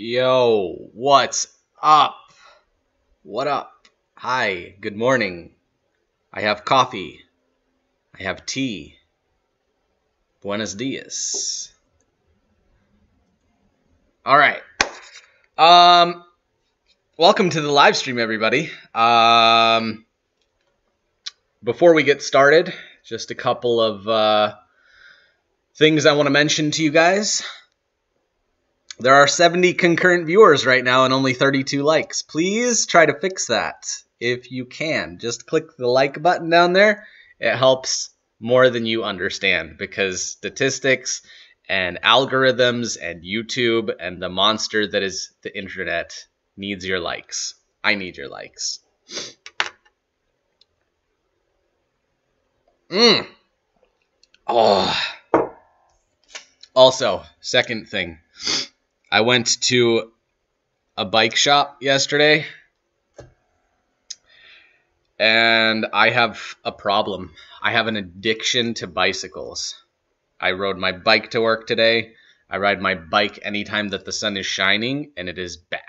Yo, what's up? What up? Hi, good morning. I have coffee. I have tea. Buenos dias. All right. Um welcome to the live stream everybody. Um before we get started, just a couple of uh things I want to mention to you guys. There are 70 concurrent viewers right now and only 32 likes. Please try to fix that if you can. Just click the like button down there. It helps more than you understand because statistics and algorithms and YouTube and the monster that is the internet needs your likes. I need your likes. Mmm. Oh. Also, second thing. I went to a bike shop yesterday and I have a problem. I have an addiction to bicycles. I rode my bike to work today. I ride my bike anytime that the sun is shining, and it is bad.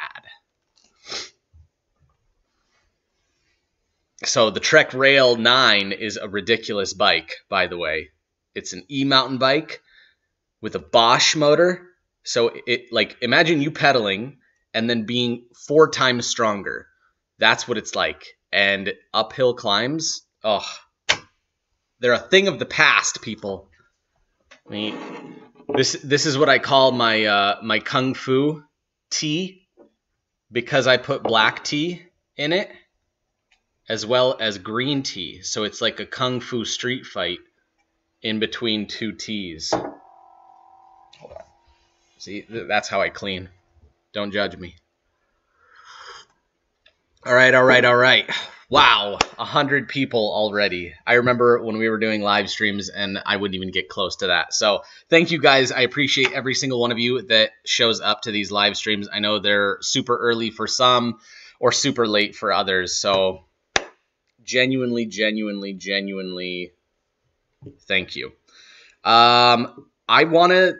So the Trek Rail 9 is a ridiculous bike, by the way. It's an e-mountain bike with a Bosch motor so it like imagine you pedaling and then being four times stronger. That's what it's like. And uphill climbs, oh, they're a thing of the past, people. I mean, this this is what I call my uh, my kung fu tea because I put black tea in it as well as green tea. So it's like a kung fu street fight in between two teas. See, that's how I clean. Don't judge me. All right, all right, all right. Wow, a hundred people already. I remember when we were doing live streams, and I wouldn't even get close to that. So thank you guys. I appreciate every single one of you that shows up to these live streams. I know they're super early for some, or super late for others. So genuinely, genuinely, genuinely, thank you. Um, I want to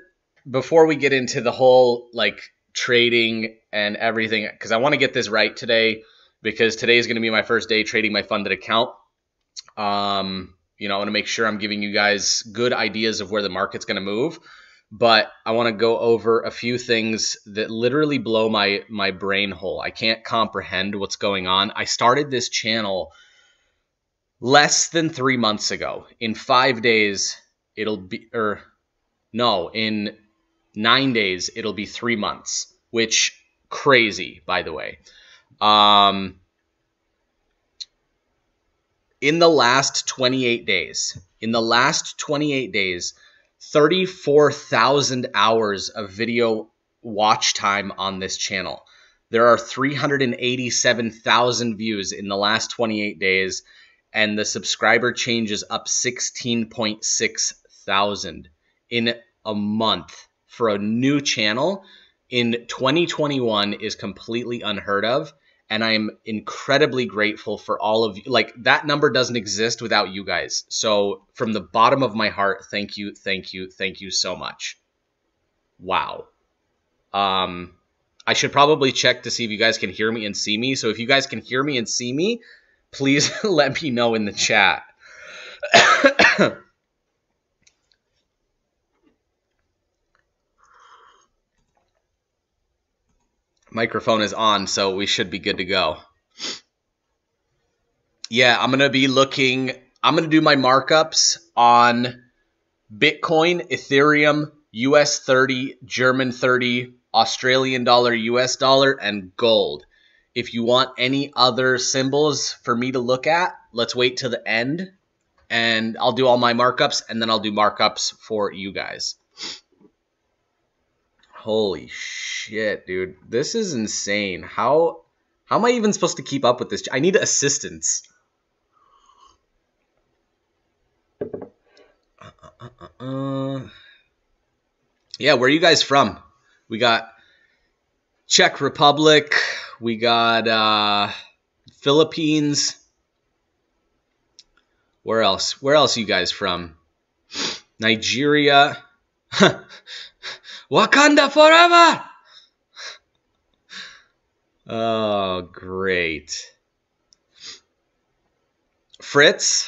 before we get into the whole like trading and everything, because I want to get this right today, because today is going to be my first day trading my funded account. Um, you know, I want to make sure I'm giving you guys good ideas of where the market's going to move. But I want to go over a few things that literally blow my my brain hole. I can't comprehend what's going on. I started this channel less than three months ago. In five days, it'll be or no, in nine days, it'll be three months, which crazy, by the way. Um, in the last 28 days, in the last 28 days, 34,000 hours of video watch time on this channel. There are 387,000 views in the last 28 days, and the subscriber change is up 16.6 thousand in a month for a new channel in 2021 is completely unheard of and i'm incredibly grateful for all of you like that number doesn't exist without you guys. So from the bottom of my heart thank you thank you thank you so much. Wow. Um i should probably check to see if you guys can hear me and see me. So if you guys can hear me and see me please let me know in the chat microphone is on, so we should be good to go. Yeah, I'm going to be looking, I'm going to do my markups on Bitcoin, Ethereum, US 30, German 30, Australian dollar, US dollar, and gold. If you want any other symbols for me to look at, let's wait till the end and I'll do all my markups and then I'll do markups for you guys. Holy shit, dude. This is insane. How how am I even supposed to keep up with this? I need assistance. Uh, uh, uh, uh, yeah, where are you guys from? We got Czech Republic. We got uh, Philippines. Where else? Where else are you guys from? Nigeria. Wakanda forever! Oh, great. Fritz,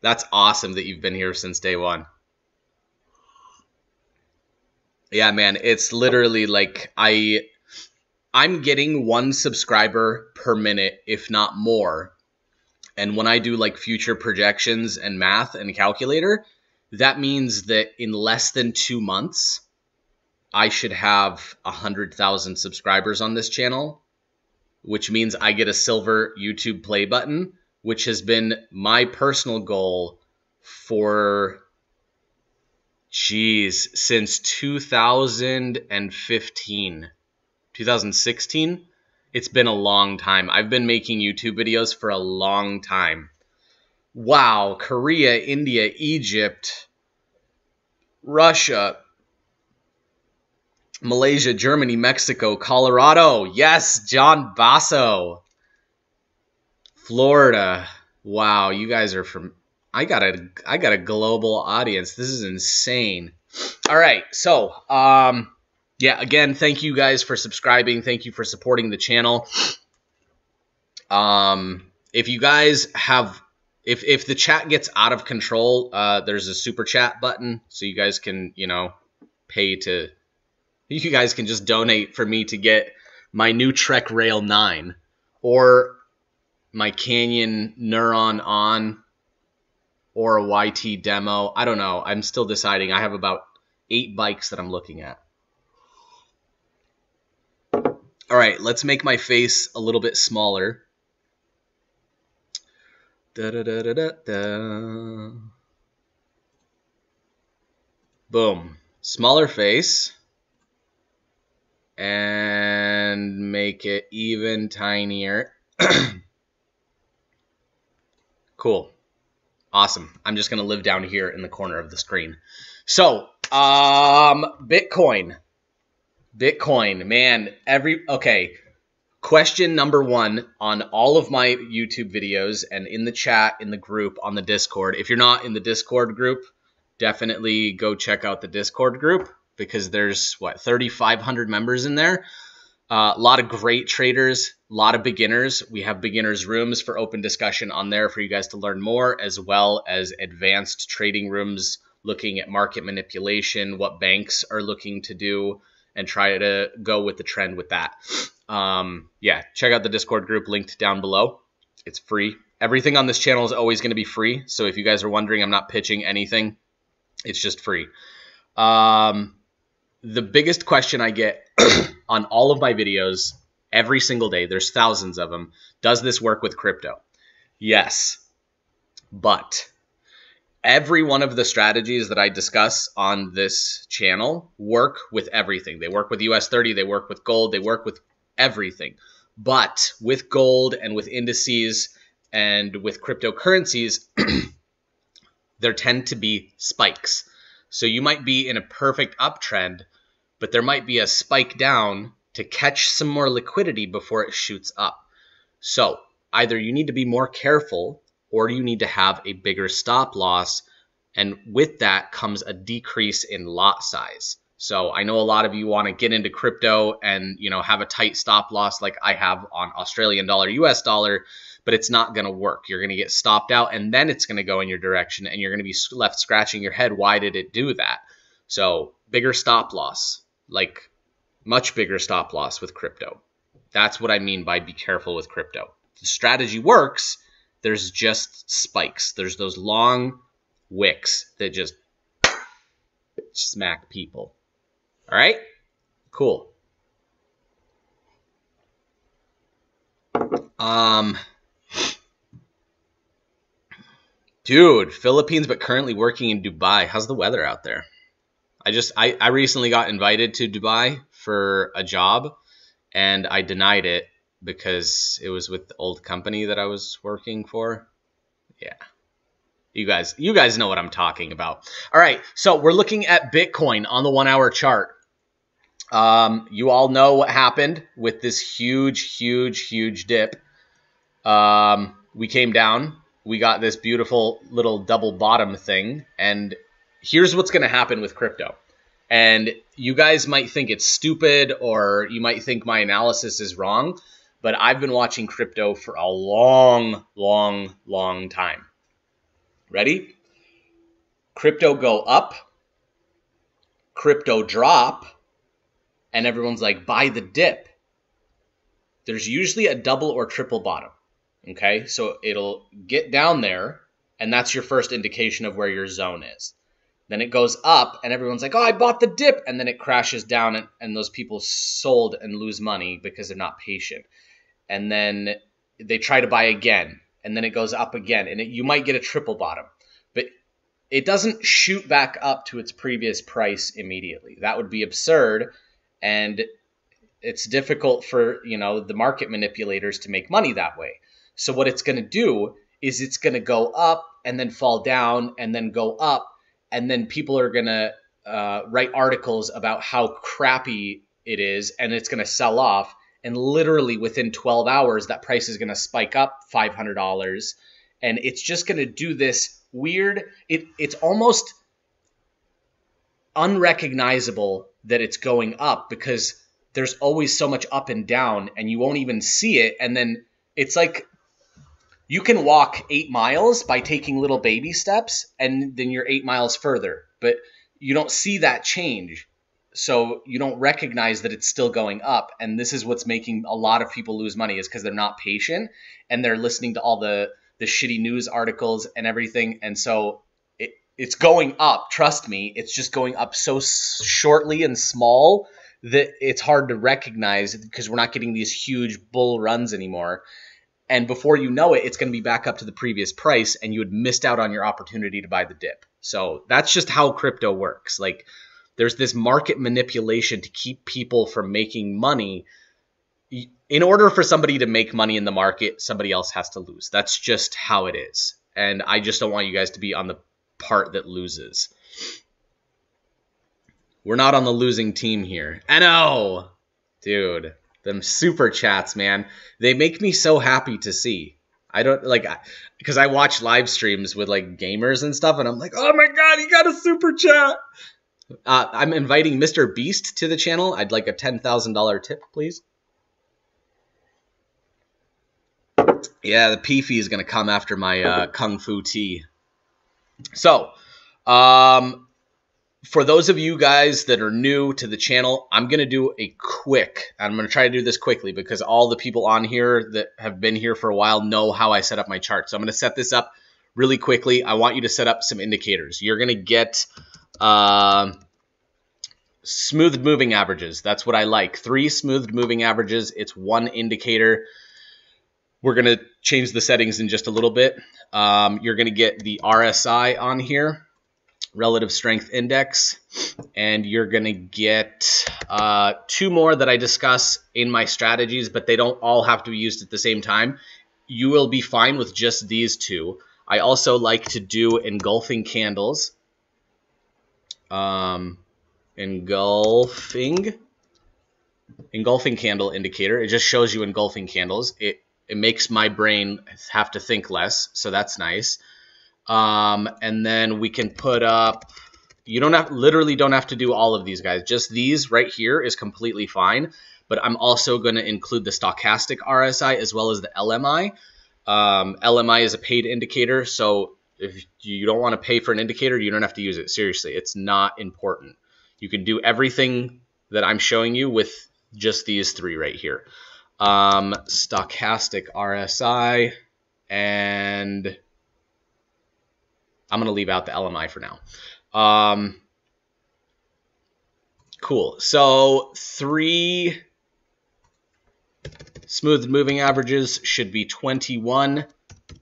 that's awesome that you've been here since day one. Yeah, man, it's literally like I I'm getting one subscriber per minute, if not more. And when I do like future projections and math and calculator, that means that in less than two months, I should have a hundred thousand subscribers on this channel, which means I get a silver YouTube play button, which has been my personal goal for geez since 2015 2016 it's been a long time. I've been making youtube videos for a long time. Wow korea india egypt russia malaysia germany mexico colorado yes john basso Florida. Wow, you guys are from I got a I got a global audience. This is insane. All right. So, um yeah, again, thank you guys for subscribing. Thank you for supporting the channel. Um if you guys have if if the chat gets out of control, uh there's a super chat button so you guys can, you know, pay to you guys can just donate for me to get my new Trek Rail 9 or my Canyon Neuron on or a YT demo. I don't know. I'm still deciding. I have about eight bikes that I'm looking at. All right, let's make my face a little bit smaller. Da, da, da, da, da, da. Boom. Smaller face. And make it even tinier. Cool. Awesome. I'm just going to live down here in the corner of the screen. So, um, Bitcoin. Bitcoin, man, every, okay. Question number one on all of my YouTube videos and in the chat, in the group, on the Discord. If you're not in the Discord group, definitely go check out the Discord group because there's, what, 3,500 members in there. A uh, lot of great traders, a lot of beginners. We have beginners rooms for open discussion on there for you guys to learn more, as well as advanced trading rooms looking at market manipulation, what banks are looking to do, and try to go with the trend with that. Um, yeah, check out the Discord group linked down below. It's free. Everything on this channel is always going to be free. So if you guys are wondering, I'm not pitching anything. It's just free. Um, the biggest question I get on all of my videos every single day, there's thousands of them. Does this work with crypto? Yes. But every one of the strategies that I discuss on this channel work with everything. They work with US 30, they work with gold, they work with everything. But with gold and with indices and with cryptocurrencies, there tend to be spikes. So you might be in a perfect uptrend, but there might be a spike down to catch some more liquidity before it shoots up. So either you need to be more careful or you need to have a bigger stop loss. And with that comes a decrease in lot size. So I know a lot of you want to get into crypto and you know have a tight stop loss like I have on Australian dollar, US dollar, but it's not going to work. You're going to get stopped out and then it's going to go in your direction and you're going to be left scratching your head. Why did it do that? So bigger stop loss, like much bigger stop loss with crypto. That's what I mean by be careful with crypto. The strategy works. There's just spikes. There's those long wicks that just smack people. All right? Cool. Um Dude, Philippines but currently working in Dubai. How's the weather out there? I just I, I recently got invited to Dubai for a job and I denied it because it was with the old company that I was working for. Yeah. You guys you guys know what I'm talking about. All right, so we're looking at Bitcoin on the 1-hour chart. Um, you all know what happened with this huge huge huge dip. Um, we came down, we got this beautiful little double bottom thing and here's what's going to happen with crypto. And you guys might think it's stupid or you might think my analysis is wrong, but I've been watching crypto for a long, long, long time. Ready? Crypto go up, crypto drop, and everyone's like, buy the dip. There's usually a double or triple bottom. Okay, so it'll get down there, and that's your first indication of where your zone is. Then it goes up, and everyone's like, oh, I bought the dip. And then it crashes down, and, and those people sold and lose money because they're not patient. And then they try to buy again, and then it goes up again, and it, you might get a triple bottom. But it doesn't shoot back up to its previous price immediately. That would be absurd, and it's difficult for you know the market manipulators to make money that way. So what it's going to do is it's going to go up and then fall down and then go up and then people are gonna uh, write articles about how crappy it is, and it's gonna sell off. And literally within 12 hours, that price is gonna spike up $500, and it's just gonna do this weird. It it's almost unrecognizable that it's going up because there's always so much up and down, and you won't even see it. And then it's like you can walk eight miles by taking little baby steps, and then you're eight miles further. But you don't see that change. So you don't recognize that it's still going up. And this is what's making a lot of people lose money is because they're not patient and they're listening to all the, the shitty news articles and everything. And so it, it's going up. Trust me, it's just going up so shortly and small that it's hard to recognize because we're not getting these huge bull runs anymore and before you know it, it's going to be back up to the previous price, and you had missed out on your opportunity to buy the dip. So that's just how crypto works. Like, there's this market manipulation to keep people from making money. In order for somebody to make money in the market, somebody else has to lose. That's just how it is. And I just don't want you guys to be on the part that loses. We're not on the losing team here. I know, dude them super chats, man. They make me so happy to see. I don't like because I watch live streams with like gamers and stuff, and I'm like, oh my god, he got a super chat. Uh, I'm inviting Mr. Beast to the channel. I'd like a ten thousand dollar tip, please. Yeah, the Peefy is gonna come after my uh, kung fu tea. So, um, for those of you guys that are new to the channel, I'm going to do a quick, I'm going to try to do this quickly because all the people on here that have been here for a while know how I set up my chart. So I'm going to set this up really quickly. I want you to set up some indicators. You're going to get uh, smooth moving averages. That's what I like. Three smooth moving averages. It's one indicator. We're going to change the settings in just a little bit. Um, you're going to get the RSI on here relative strength index, and you're going to get uh, two more that I discuss in my strategies, but they don't all have to be used at the same time. You will be fine with just these two. I also like to do engulfing candles. Um, engulfing engulfing candle indicator. It just shows you engulfing candles. It it makes my brain have to think less, so that's nice. Um, and then we can put up, you don't have, literally don't have to do all of these guys. Just these right here is completely fine. But I'm also going to include the stochastic RSI as well as the LMI. Um, LMI is a paid indicator, so if you don't want to pay for an indicator, you don't have to use it. Seriously, it's not important. You can do everything that I'm showing you with just these three right here. Um, stochastic RSI and I'm going to leave out the LMI for now. Um, cool. So three smooth moving averages should be 21,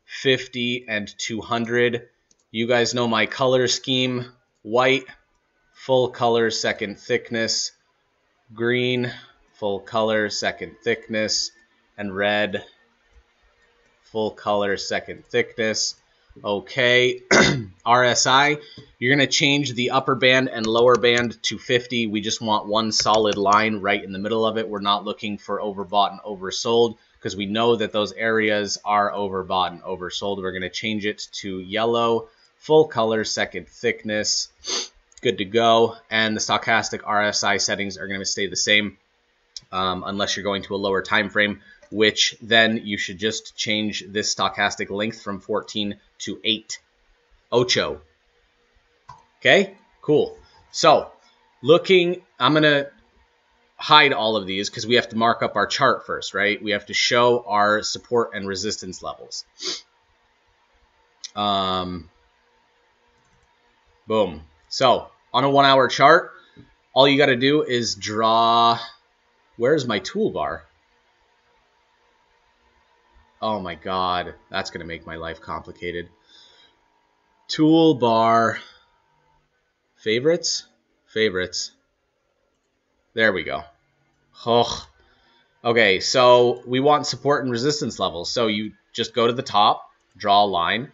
50, and 200. You guys know my color scheme. White, full color, second thickness. Green, full color, second thickness. And red, full color, second thickness. Okay, RSI, you're going to change the upper band and lower band to 50. We just want one solid line right in the middle of it. We're not looking for overbought and oversold because we know that those areas are overbought and oversold. We're going to change it to yellow, full color, second thickness. good to go. And the stochastic RSI settings are going to stay the same um, unless you're going to a lower time frame, which then you should just change this stochastic length from 14 to 8. Ocho. Okay, cool. So looking, I'm going to hide all of these because we have to mark up our chart first, right? We have to show our support and resistance levels. Um, boom. So on a one hour chart, all you got to do is draw. Where's my toolbar? Oh my god, that's going to make my life complicated. Toolbar. Favorites? Favorites. There we go. Oh. Okay, so we want support and resistance levels. So you just go to the top, draw a line,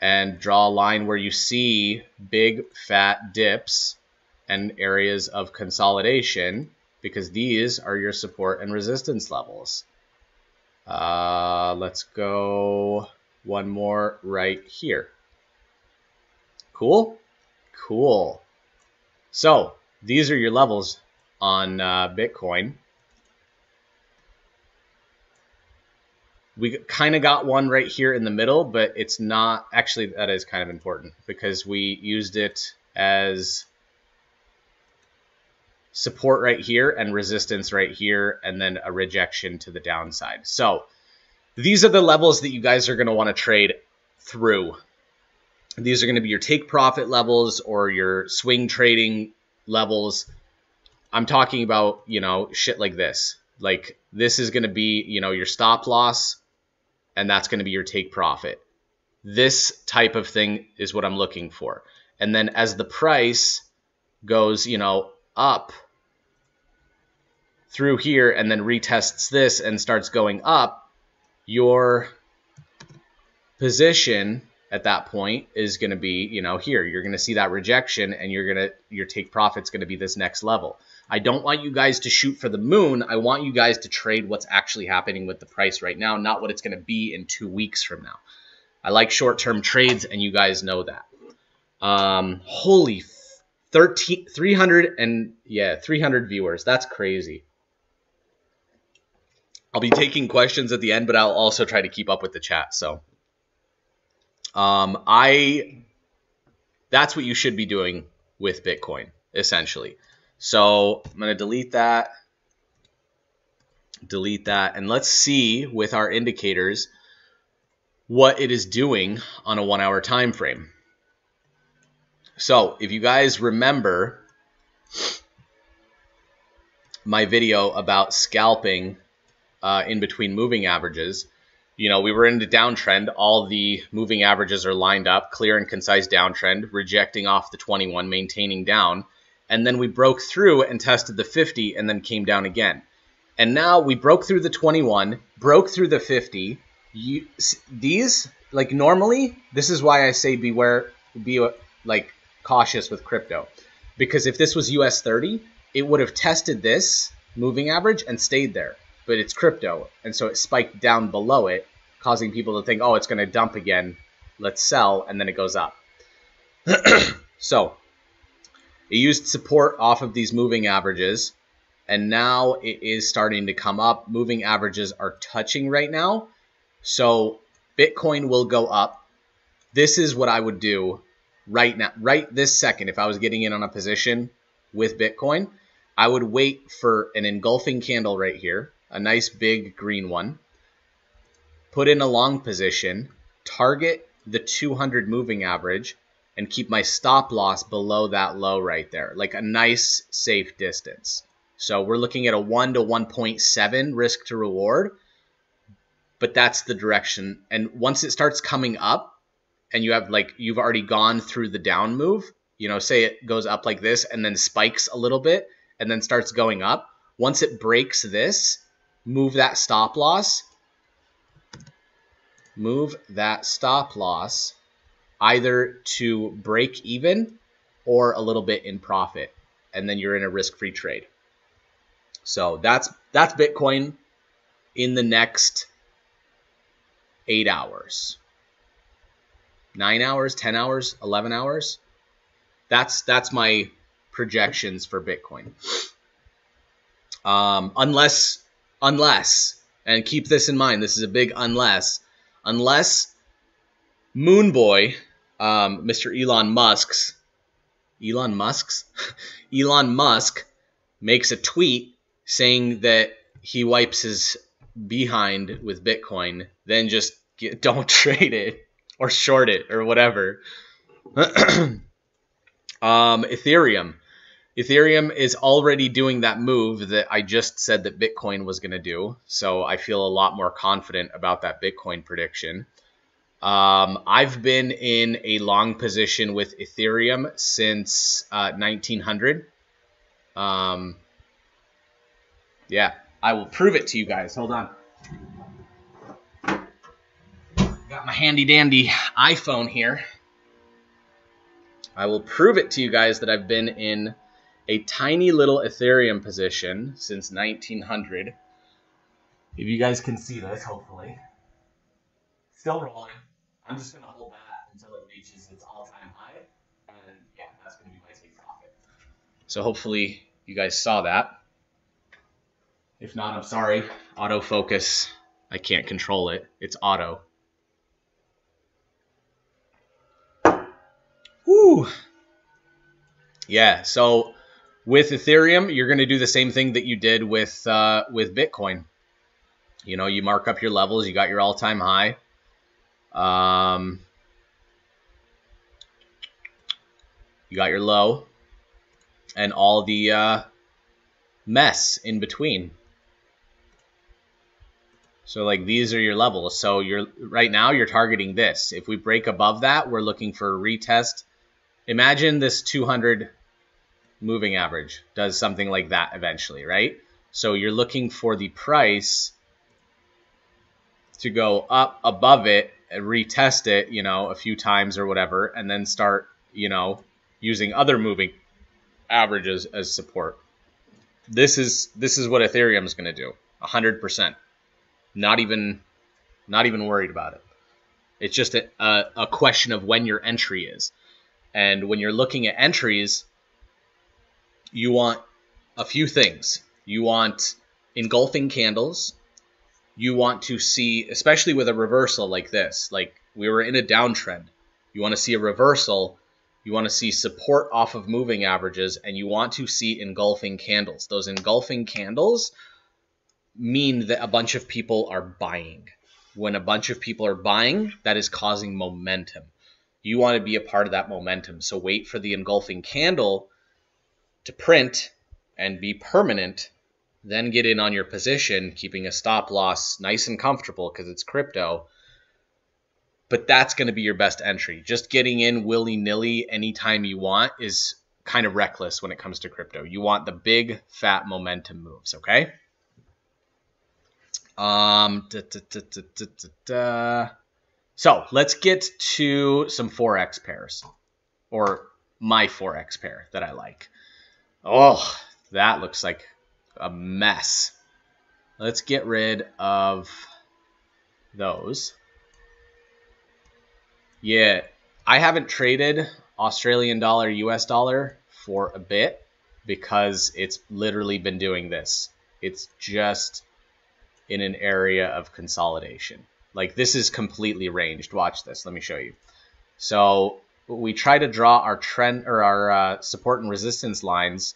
and draw a line where you see big fat dips and areas of consolidation because these are your support and resistance levels. Uh, let's go one more right here. Cool? Cool. So these are your levels on uh, Bitcoin. we kind of got one right here in the middle, but it's not actually that is kind of important because we used it as support right here and resistance right here and then a rejection to the downside. So these are the levels that you guys are going to want to trade through. These are going to be your take profit levels or your swing trading levels. I'm talking about, you know, shit like this. Like this is going to be, you know, your stop loss and that's going to be your take profit. This type of thing is what I'm looking for. And then as the price goes, you know, up through here and then retests this and starts going up, your position at that point is going to be, you know, here. You're going to see that rejection and you're going to your take profit's going to be this next level. I don't want you guys to shoot for the moon. I want you guys to trade what's actually happening with the price right now, not what it's going to be in two weeks from now. I like short-term trades, and you guys know that. Um, holy 13, 300 and yeah, 300 viewers. That's crazy. I'll be taking questions at the end, but I'll also try to keep up with the chat. So, um, I that's what you should be doing with Bitcoin, essentially. So I'm going to delete that, delete that, and let's see with our indicators what it is doing on a one hour time frame. So if you guys remember my video about scalping uh, in between moving averages, you know, we were in the downtrend. All the moving averages are lined up, clear and concise downtrend, rejecting off the 21, maintaining down and then we broke through and tested the 50 and then came down again. And now we broke through the 21, broke through the 50. You, these, like normally, this is why I say beware, be like cautious with crypto. Because if this was US 30, it would have tested this moving average and stayed there. But it's crypto, and so it spiked down below it, causing people to think, oh, it's going to dump again. Let's sell, and then it goes up. so it used support off of these moving averages, and now it is starting to come up. Moving averages are touching right now. So Bitcoin will go up. This is what I would do right now, right this second. If I was getting in on a position with Bitcoin, I would wait for an engulfing candle right here, a nice big green one. Put in a long position, target the 200 moving average, and keep my stop loss below that low right there, like a nice safe distance. So we're looking at a 1 to 1.7 risk to reward, but that's the direction. And once it starts coming up and you have like, you've already gone through the down move, you know, say it goes up like this and then spikes a little bit and then starts going up. Once it breaks this, move that stop loss, move that stop loss either to break even or a little bit in profit and then you're in a risk-free trade. So that's that's Bitcoin in the next 8 hours. 9 hours, 10 hours, 11 hours. That's that's my projections for Bitcoin. Um, unless unless and keep this in mind, this is a big unless unless Moonboy, um, Mr. Elon Musk's Elon Musk's Elon Musk makes a tweet saying that he wipes his behind with Bitcoin, then just get, don't trade it or short it or whatever. um, Ethereum. Ethereum is already doing that move that I just said that Bitcoin was going to do. So I feel a lot more confident about that Bitcoin prediction. Um, I've been in a long position with Ethereum since uh, 1900. Um, yeah, I will prove it to you guys. Hold on. Got my handy dandy iPhone here. I will prove it to you guys that I've been in a tiny little Ethereum position since 1900. If you guys can see this, hopefully. Still rolling. I'm just going to hold that until it reaches its all-time high. And yeah, that's going to be my take profit. So hopefully you guys saw that. If not, I'm sorry. Autofocus, I can't control it. It's auto. Woo! Yeah, so with Ethereum, you're going to do the same thing that you did with uh, with Bitcoin. You know, you mark up your levels. You got your all-time high. Um, you got your low, and all the uh, mess in between. So like these are your levels. So you're right now you're targeting this. If we break above that, we're looking for a retest. Imagine this 200 moving average does something like that eventually, right? So you're looking for the price to go up above it and retest it, you know, a few times or whatever, and then start, you know, using other moving averages as support. This is this is what Ethereum is going to do, 100%. Not even, not even worried about it. It's just a, a, a question of when your entry is. And when you're looking at entries, you want a few things. You want engulfing candles. You want to see, especially with a reversal like this, like we were in a downtrend. You want to see a reversal. You want to see support off of moving averages, and you want to see engulfing candles. Those engulfing candles mean that a bunch of people are buying. When a bunch of people are buying, that is causing momentum. You want to be a part of that momentum. So wait for the engulfing candle to print and be permanent, then get in on your position, keeping a stop loss nice and comfortable because it's crypto. But that's going to be your best entry. Just getting in willy nilly anytime you want is kind of reckless when it comes to crypto. You want the big, fat momentum moves, okay? Um, da, da, da, so let's get to some forex pairs, or my forex pair that I like. Oh, that looks like a mess. Let's get rid of those. Yeah, I haven't traded Australian dollar, US dollar for a bit because it's literally been doing this. It's just in an area of consolidation. Like this is completely ranged. Watch this. Let me show you. So we try to draw our trend or our uh, support and resistance lines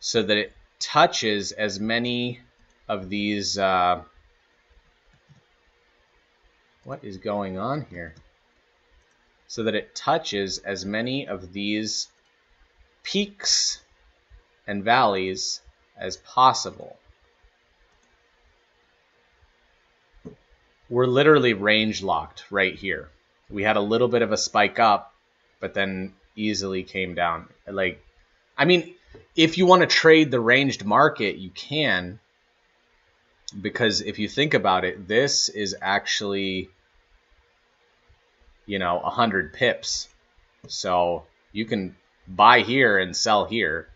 so that it touches as many of these. Uh, what is going on here? So that it touches as many of these peaks and valleys as possible. We're literally range locked right here. We had a little bit of a spike up, but then easily came down. Like, I mean, if you want to trade the ranged market, you can. Because if you think about it, this is actually, you know, 100 pips. So you can buy here and sell here.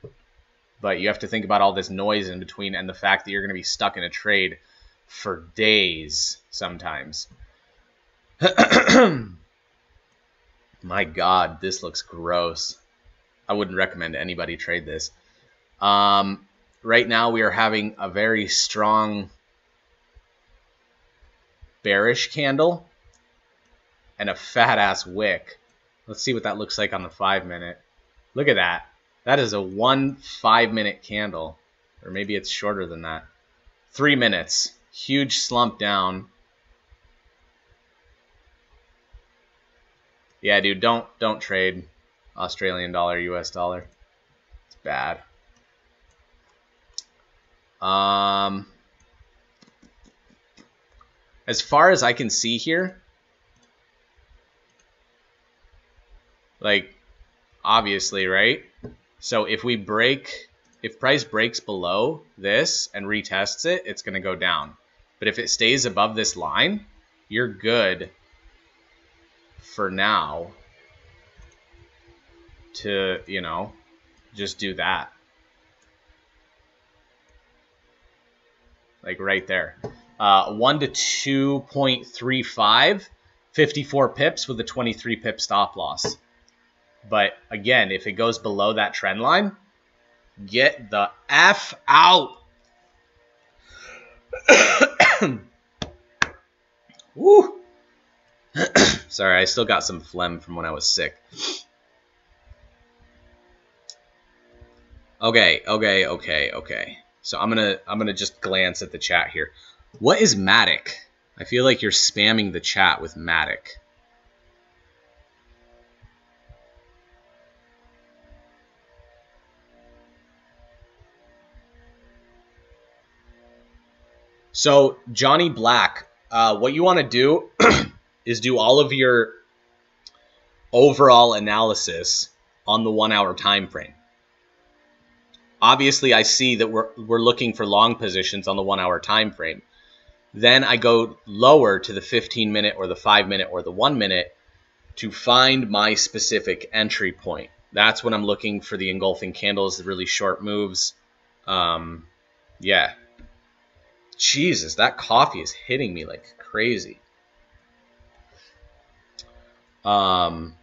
But you have to think about all this noise in between and the fact that you're going to be stuck in a trade for days sometimes. My god, this looks gross. I wouldn't recommend anybody trade this. Um, right now we are having a very strong bearish candle and a fat ass wick. Let's see what that looks like on the five minute. Look at that. That is a one five minute candle. Or maybe it's shorter than that. Three minutes. Huge slump down. Yeah, dude, don't don't trade Australian dollar, US dollar. It's bad. Um, as far as I can see here, like, obviously, right? So if we break, if price breaks below this and retests it, it's going to go down. But if it stays above this line, you're good for now to, you know, just do that. Like right there. Uh, 1 to 2.35, 54 pips with a 23 pip stop loss. But again, if it goes below that trend line, get the F out. Woo. Sorry, I still got some phlegm from when I was sick. Okay, okay, okay, okay. So I'm gonna I'm gonna just glance at the chat here. What is Matic? I feel like you're spamming the chat with Matic. So Johnny Black, uh, what you want to do is do all of your overall analysis on the one hour time frame. Obviously, I see that we're, we're looking for long positions on the one hour time frame. Then I go lower to the 15 minute or the 5 minute or the 1 minute to find my specific entry point. That's when I'm looking for the engulfing candles, the really short moves. Um, yeah, Jesus, that coffee is hitting me like crazy. Um,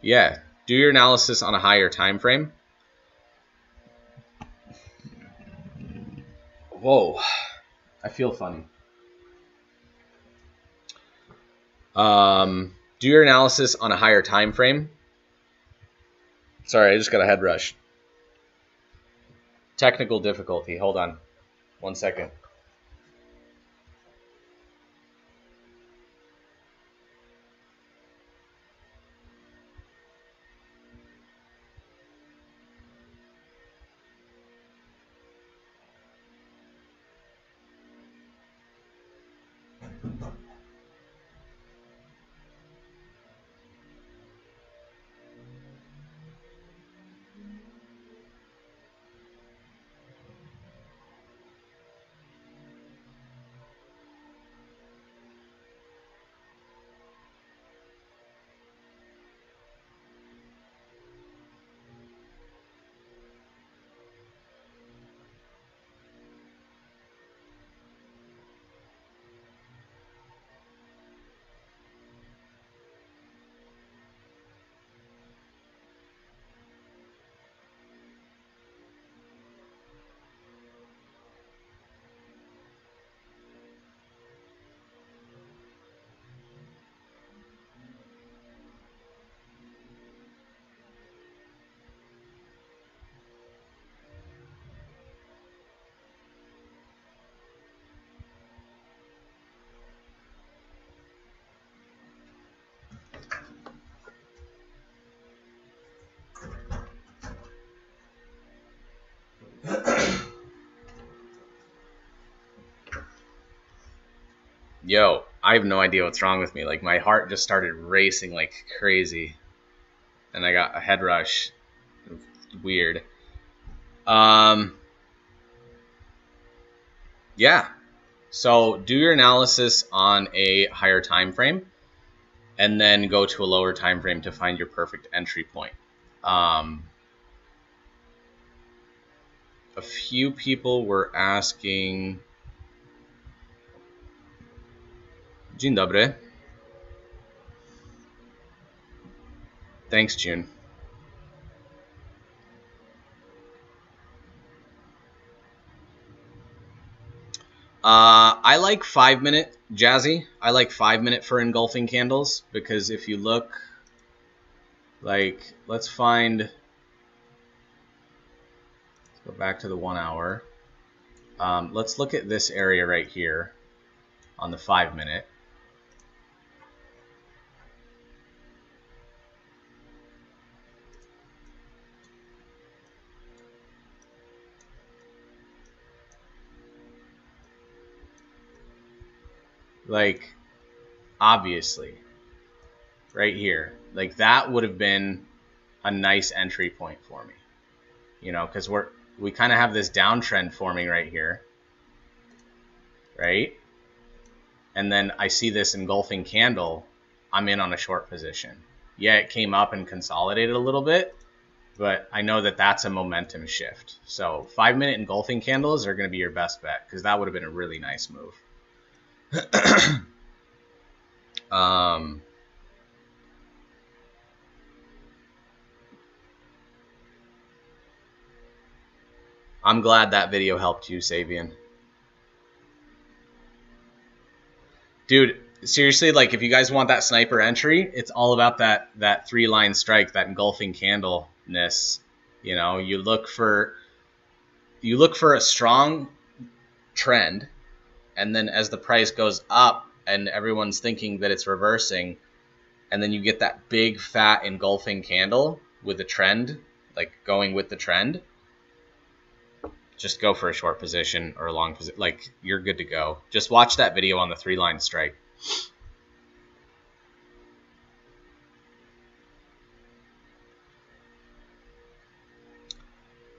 yeah, do your analysis on a higher time frame. Whoa, I feel funny. Um, do your analysis on a higher time frame. Sorry, I just got a head rush. Technical difficulty. Hold on. One second. Yo, I have no idea what's wrong with me. Like my heart just started racing like crazy, and I got a head rush. Weird. Um. Yeah. So do your analysis on a higher time frame, and then go to a lower time frame to find your perfect entry point. Um, a few people were asking Dzień dobry. Thanks, June. Uh, I like five minute Jazzy. I like five minute for engulfing candles because if you look, like, let's find. Let's go back to the one hour. Um, let's look at this area right here on the five minute. Like obviously right here like that would have been a nice entry point for me you know because we're we kind of have this downtrend forming right here right? And then I see this engulfing candle I'm in on a short position. Yeah it came up and consolidated a little bit but I know that that's a momentum shift. So five minute engulfing candles are going to be your best bet because that would have been a really nice move um, I'm glad that video helped you, Sabian. Dude, seriously, like if you guys want that sniper entry, it's all about that that three line strike, that engulfing candleness. You know, you look for you look for a strong trend and then as the price goes up and everyone's thinking that it's reversing and then you get that big fat engulfing candle with the trend like going with the trend just go for a short position or a long position like you're good to go. Just watch that video on the three line strike.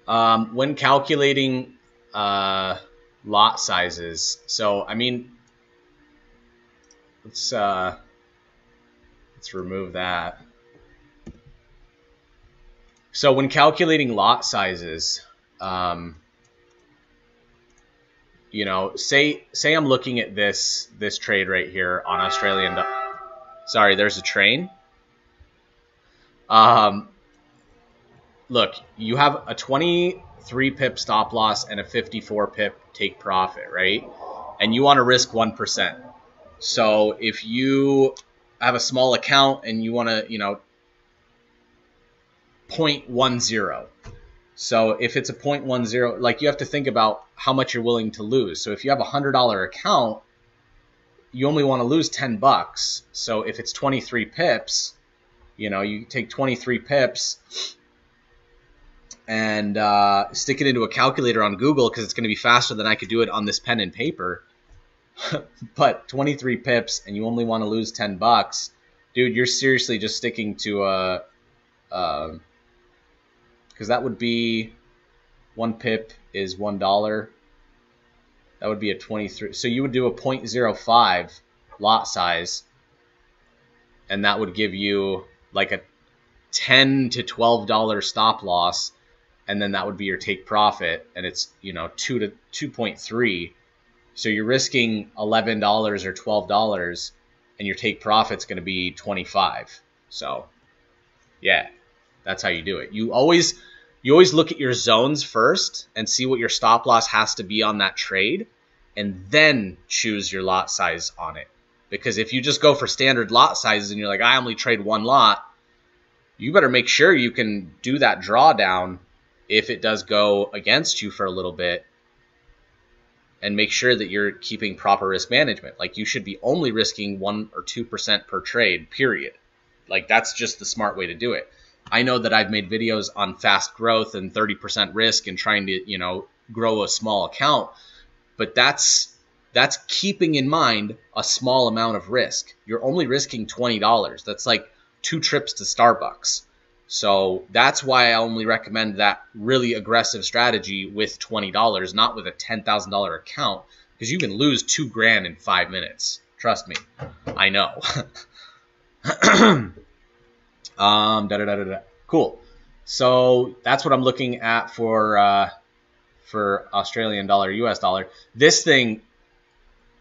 Um, when calculating uh, lot sizes. So, I mean, let's uh, let's remove that. So when calculating lot sizes, um, you know, say say I'm looking at this this trade right here on Australian. Sorry, there's a train. Um, look, you have a 23 pip stop loss and a 54 pip take profit, right? And you want to risk 1%. So if you have a small account and you want to, you know, 0.10. So if it's a 0.10, like you have to think about how much you're willing to lose. So if you have a $100 account, you only want to lose 10 bucks. So if it's 23 pips, you know, you take 23 pips and uh, stick it into a calculator on Google because it's going to be faster than I could do it on this pen and paper. but 23 pips and you only want to lose 10 bucks, dude, you're seriously just sticking to a, because uh, that would be one pip is one dollar. That would be a 23. So you would do a 0.05 lot size, and that would give you like a 10 to 12 dollar stop loss and then that would be your take profit, and it's you know two to two point three, so you're risking eleven dollars or twelve dollars, and your take profit's going to be twenty five. So, yeah, that's how you do it. You always you always look at your zones first and see what your stop loss has to be on that trade, and then choose your lot size on it. Because if you just go for standard lot sizes and you're like, I only trade one lot, you better make sure you can do that drawdown if it does go against you for a little bit and make sure that you're keeping proper risk management. Like you should be only risking 1 or 2% per trade, period. Like that's just the smart way to do it. I know that I've made videos on fast growth and 30% risk and trying to, you know, grow a small account, but that's that's keeping in mind a small amount of risk. You're only risking $20. That's like two trips to Starbucks. So that's why I only recommend that really aggressive strategy with $20, not with a $10,000 account, because you can lose two grand in five minutes. Trust me, I know. um, da, da, da, da, Cool. So that's what I'm looking at for uh, for Australian dollar, US dollar. This thing,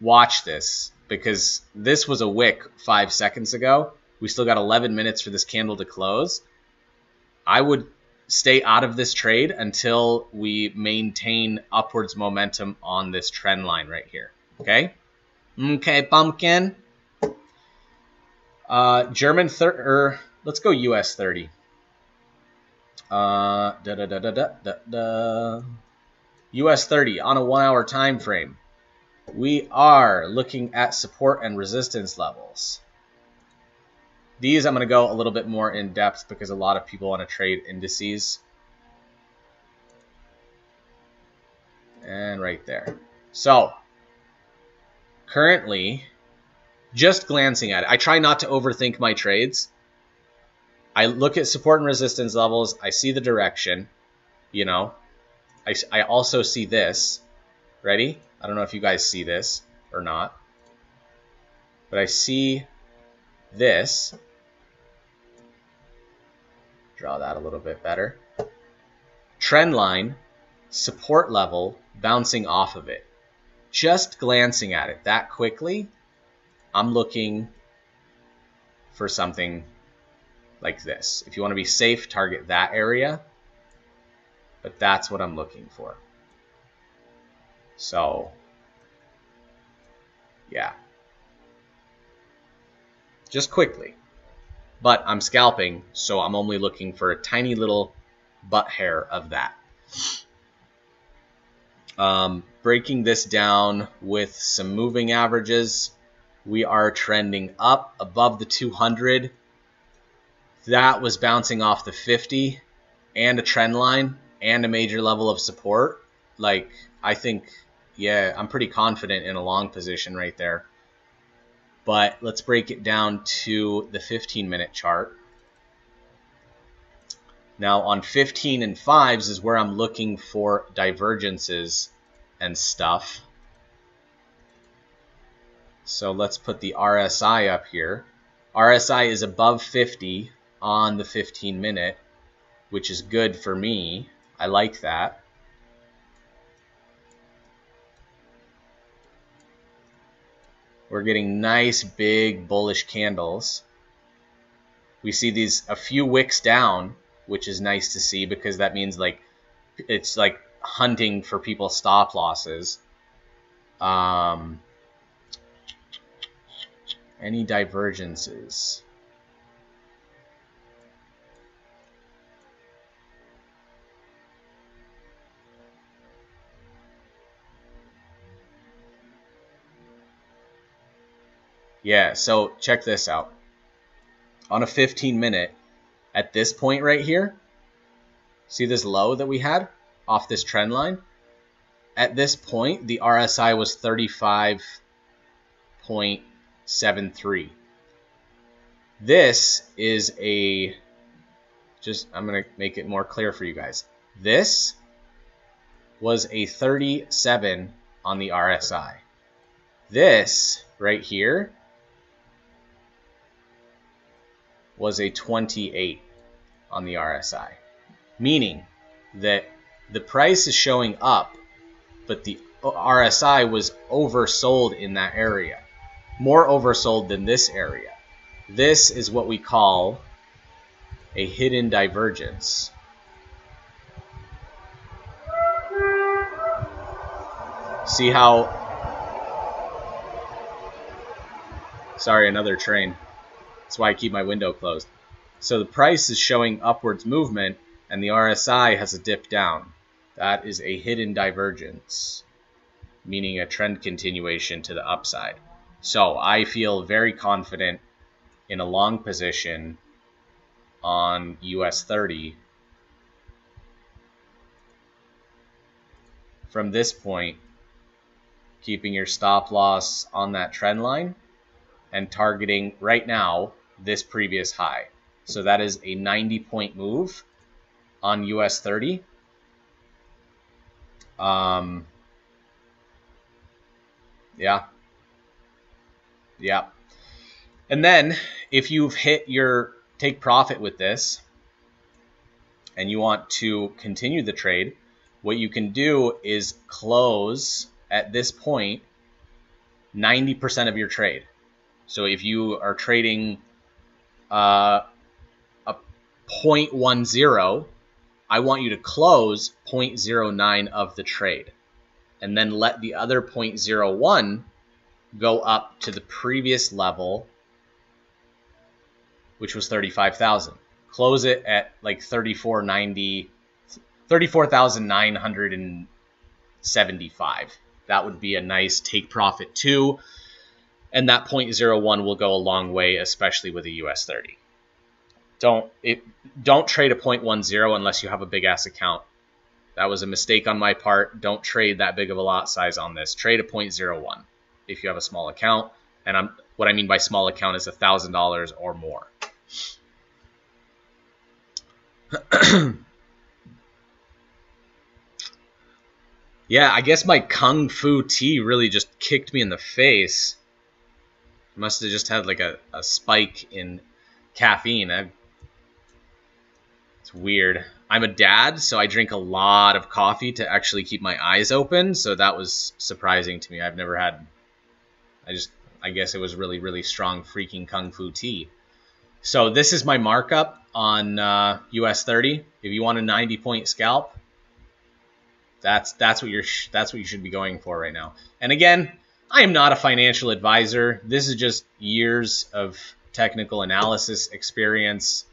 watch this because this was a wick five seconds ago We still got 11 minutes for this candle to close. I would stay out of this trade until we maintain upwards momentum on this trend line right here. Okay? Okay, pumpkin. Uh, German third, or let's go US 30. Uh, da da da da da da da. US 30 on a one hour time frame. We are looking at support and resistance levels. These I'm going to go a little bit more in depth because a lot of people want to trade indices. And right there. So, currently, just glancing at it, I try not to overthink my trades. I look at support and resistance levels. I see the direction, you know. I, I also see this. Ready? I don't know if you guys see this or not. But I see this Draw that a little bit better. Trend line, support level, bouncing off of it. Just glancing at it that quickly, I'm looking for something like this. If you want to be safe, target that area. But that's what I'm looking for. So, yeah. Just quickly. But I'm scalping, so I'm only looking for a tiny little butt hair of that. Um, breaking this down with some moving averages, we are trending up above the 200. That was bouncing off the 50 and a trend line and a major level of support. Like, I think, yeah, I'm pretty confident in a long position right there. But let's break it down to the 15 minute chart. Now on 15 and 5s is where I'm looking for divergences and stuff. So let's put the RSI up here. RSI is above 50 on the 15 minute, which is good for me. I like that. We're getting nice big bullish candles. We see these a few wicks down, which is nice to see because that means like it's like hunting for people's stop losses. Um, any divergences? Yeah, so check this out. On a 15 minute, at this point right here, see this low that we had off this trend line? At this point, the RSI was 35.73. This is a, just, I'm going to make it more clear for you guys. This was a 37 on the RSI. This right here was a 28 on the RSI, meaning that the price is showing up, but the RSI was oversold in that area, more oversold than this area. This is what we call a hidden divergence. See how... Sorry, another train. That's why I keep my window closed. So the price is showing upwards movement and the RSI has a dip down. That is a hidden divergence, meaning a trend continuation to the upside. So I feel very confident in a long position on US 30 from this point, keeping your stop loss on that trend line and targeting right now this previous high. So that is a 90 point move on US 30. Um, yeah. Yeah. And then if you've hit your take profit with this and you want to continue the trade, what you can do is close at this point 90% of your trade. So if you are trading uh, a 0.10, I want you to close 0.09 of the trade and then let the other 0.01 go up to the previous level, which was 35,000. Close it at like 3490, 34,975. That would be a nice take profit too. And that 0.01 will go a long way, especially with a US 30. Don't it don't trade a 0.10 unless you have a big ass account. That was a mistake on my part. Don't trade that big of a lot size on this. Trade a 0.01 if you have a small account. And I'm what I mean by small account is $1,000 or more. yeah, I guess my Kung Fu tea really just kicked me in the face. Must have just had like a, a spike in caffeine. I, it's weird. I'm a dad, so I drink a lot of coffee to actually keep my eyes open. So that was surprising to me. I've never had. I just, I guess it was really, really strong freaking kung fu tea. So this is my markup on uh, US 30. If you want a 90 point scalp, that's that's what you're that's what you should be going for right now. And again, I am not a financial advisor. This is just years of technical analysis experience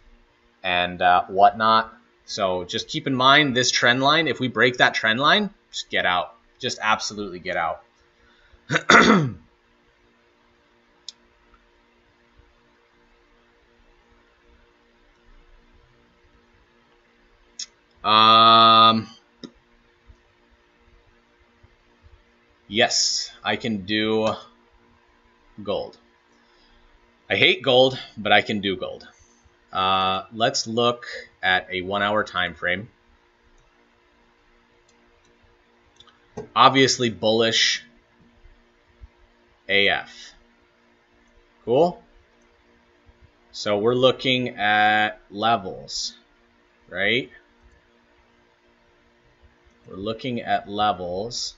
and uh, whatnot. So just keep in mind this trend line. If we break that trend line, just get out. Just absolutely get out. um, yes, I can do gold. I hate gold, but I can do gold. Uh, let's look at a one hour time frame. Obviously bullish AF. Cool. So we're looking at levels, right? We're looking at levels.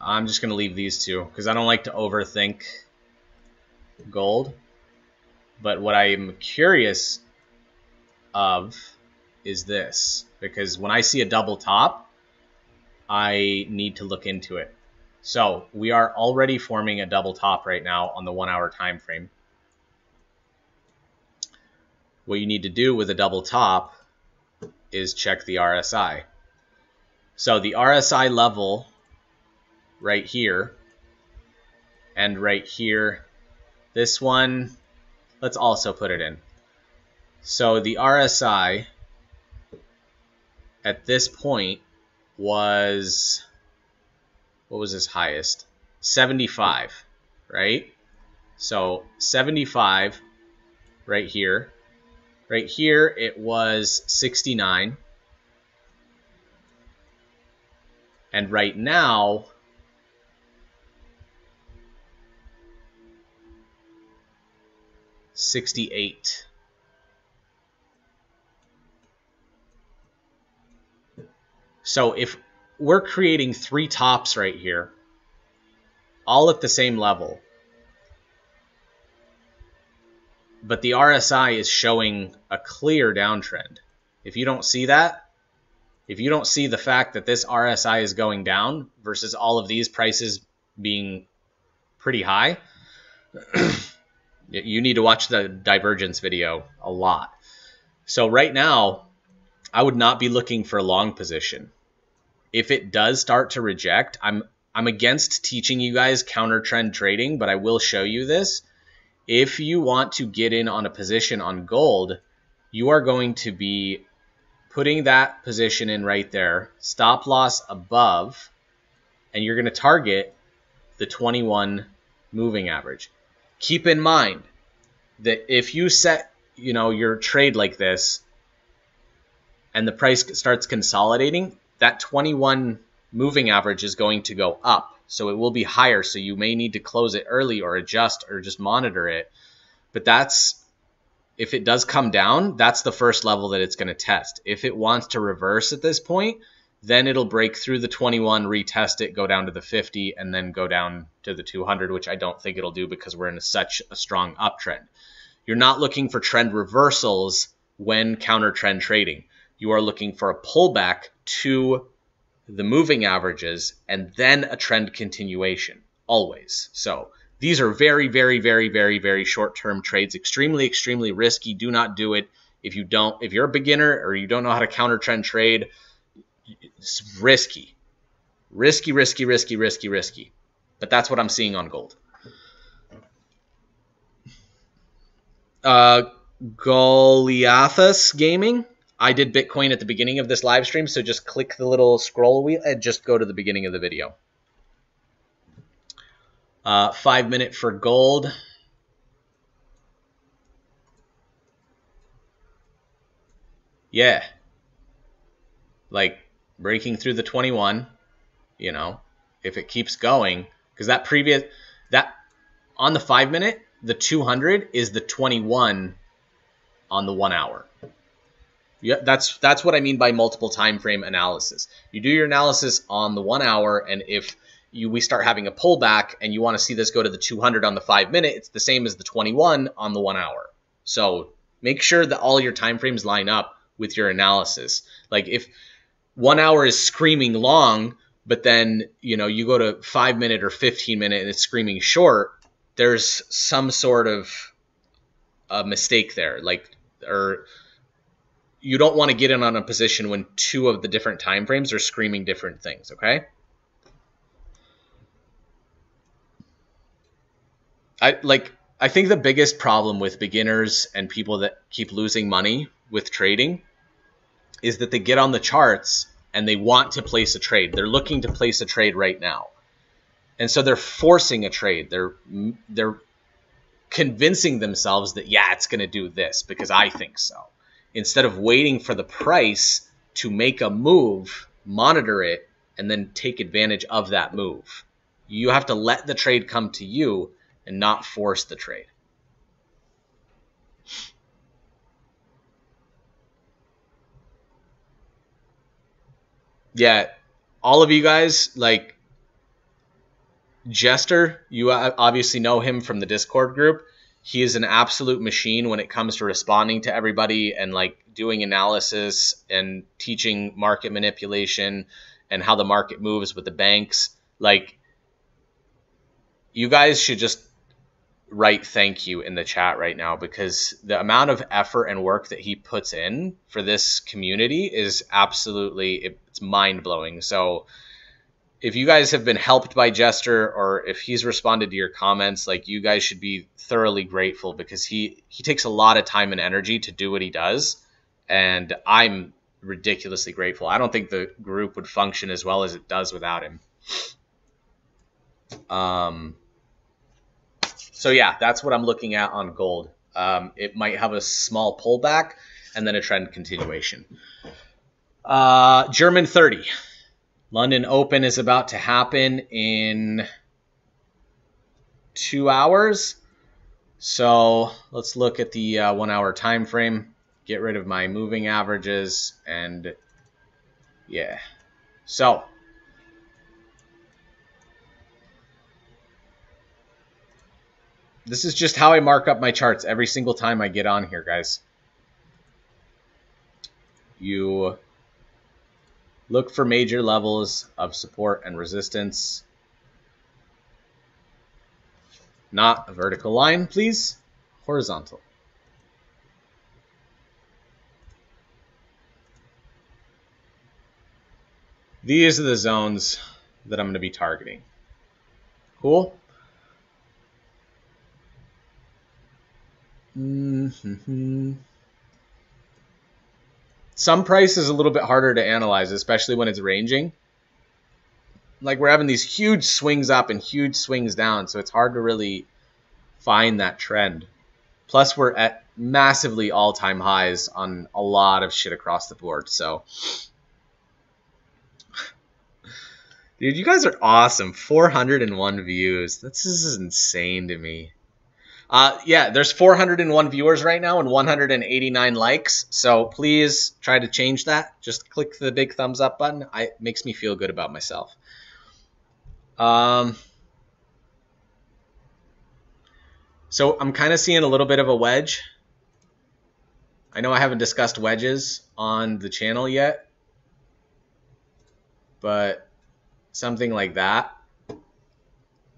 I'm just going to leave these two because I don't like to overthink gold. But what I'm curious of is this because when I see a double top, I need to look into it. So we are already forming a double top right now on the one hour time frame. What you need to do with a double top is check the RSI. So the RSI level right here and right here. This one, let's also put it in. So the RSI at this point was, what was his highest? 75, right? So 75 right here. Right here it was 69. And right now 68. So if we're creating three tops right here, all at the same level, but the RSI is showing a clear downtrend. If you don't see that, if you don't see the fact that this RSI is going down versus all of these prices being pretty high, You need to watch the divergence video a lot. So right now, I would not be looking for a long position. If it does start to reject, I'm I'm against teaching you guys counter trend trading, but I will show you this. If you want to get in on a position on gold, you are going to be putting that position in right there, stop loss above, and you're going to target the 21 moving average keep in mind that if you set, you know, your trade like this and the price starts consolidating, that 21 moving average is going to go up. So it will be higher. So you may need to close it early or adjust or just monitor it. But that's if it does come down, that's the first level that it's going to test. If it wants to reverse at this point, Then it'll break through the 21, retest it, go down to the 50, and then go down to the 200, which I don't think it'll do because we're in a, such a strong uptrend. You're not looking for trend reversals when counter trend trading. You are looking for a pullback to the moving averages and then a trend continuation always. So these are very, very, very, very, very short term trades, extremely, extremely risky. Do not do it. If you don't, if you're a beginner or you don't know how to counter trend trade, it's risky. Risky, risky, risky, risky, risky. But that's what I'm seeing on gold. Uh, Goliathus Gaming. I did Bitcoin at the beginning of this live stream, so just click the little scroll wheel and just go to the beginning of the video. Uh, five minute for gold. Yeah. Like breaking through the 21, you know, if it keeps going, because that previous, that on the five minute, the 200 is the 21 on the one hour. Yeah, that's that's what I mean by multiple time frame analysis. You do your analysis on the one hour, and if you we start having a pullback and you want to see this go to the 200 on the five minute, it's the same as the 21 on the one hour. So make sure that all your time frames line up with your analysis. Like if one hour is screaming long, but then you know you go to five minute or 15 minute and it's screaming short, there's some sort of a mistake there. Like or you don't want to get in on a position when two of the different time frames are screaming different things, okay? I like I think the biggest problem with beginners and people that keep losing money with trading is that they get on the charts and they want to place a trade. They're looking to place a trade right now. And so they're forcing a trade. They're they're convincing themselves that yeah, it's going to do this because I think so instead of waiting for the price to make a move, monitor it, and then take advantage of that move. You have to let the trade come to you and not force the trade. Yeah, all of you guys, like Jester, you obviously know him from the Discord group he is an absolute machine when it comes to responding to everybody and like doing analysis and teaching market manipulation and how the market moves with the banks. Like, you guys should just write thank you in the chat right now because the amount of effort and work that he puts in for this community is absolutely it's mind blowing. So if you guys have been helped by Jester or if he's responded to your comments, like you guys should be thoroughly grateful because he he takes a lot of time and energy to do what he does, and I'm ridiculously grateful. I don't think the group would function as well as it does without him. Um. So yeah, that's what I'm looking at on gold. Um, it might have a small pullback and then a trend continuation. Uh, German 30. London Open is about to happen in two hours. So let's look at the uh, one hour time frame, get rid of my moving averages, and yeah. So this is just how I mark up my charts every single time I get on here, guys. You Look for major levels of support and resistance. Not a vertical line, please. Horizontal. These are the zones that I'm going to be targeting. Cool? Mm -hmm. Some price is a little bit harder to analyze, especially when it's ranging. Like we're having these huge swings up and huge swings down, so it's hard to really find that trend. Plus, we're at massively all-time highs on a lot of shit across the board. So, dude, you guys are awesome. 401 views. This is insane to me. Uh, yeah, there's 401 viewers right now and 189 likes. So please try to change that. Just click the big thumbs up button. I, it makes me feel good about myself. Um, so I'm kind of seeing a little bit of a wedge. I know I haven't discussed wedges on the channel yet, but something like that.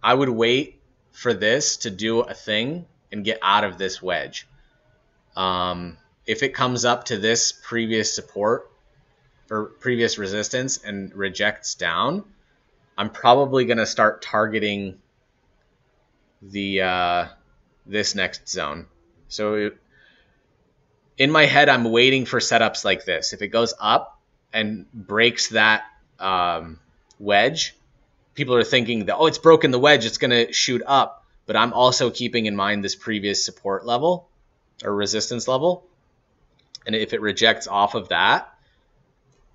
I would wait for this to do a thing and get out of this wedge. Um, if it comes up to this previous support or previous resistance and rejects down, I'm probably going to start targeting the uh, this next zone. So in my head, I'm waiting for setups like this. If it goes up and breaks that um, wedge, people are thinking that, oh, it's broken the wedge, it's going to shoot up. But I'm also keeping in mind this previous support level or resistance level. And if it rejects off of that,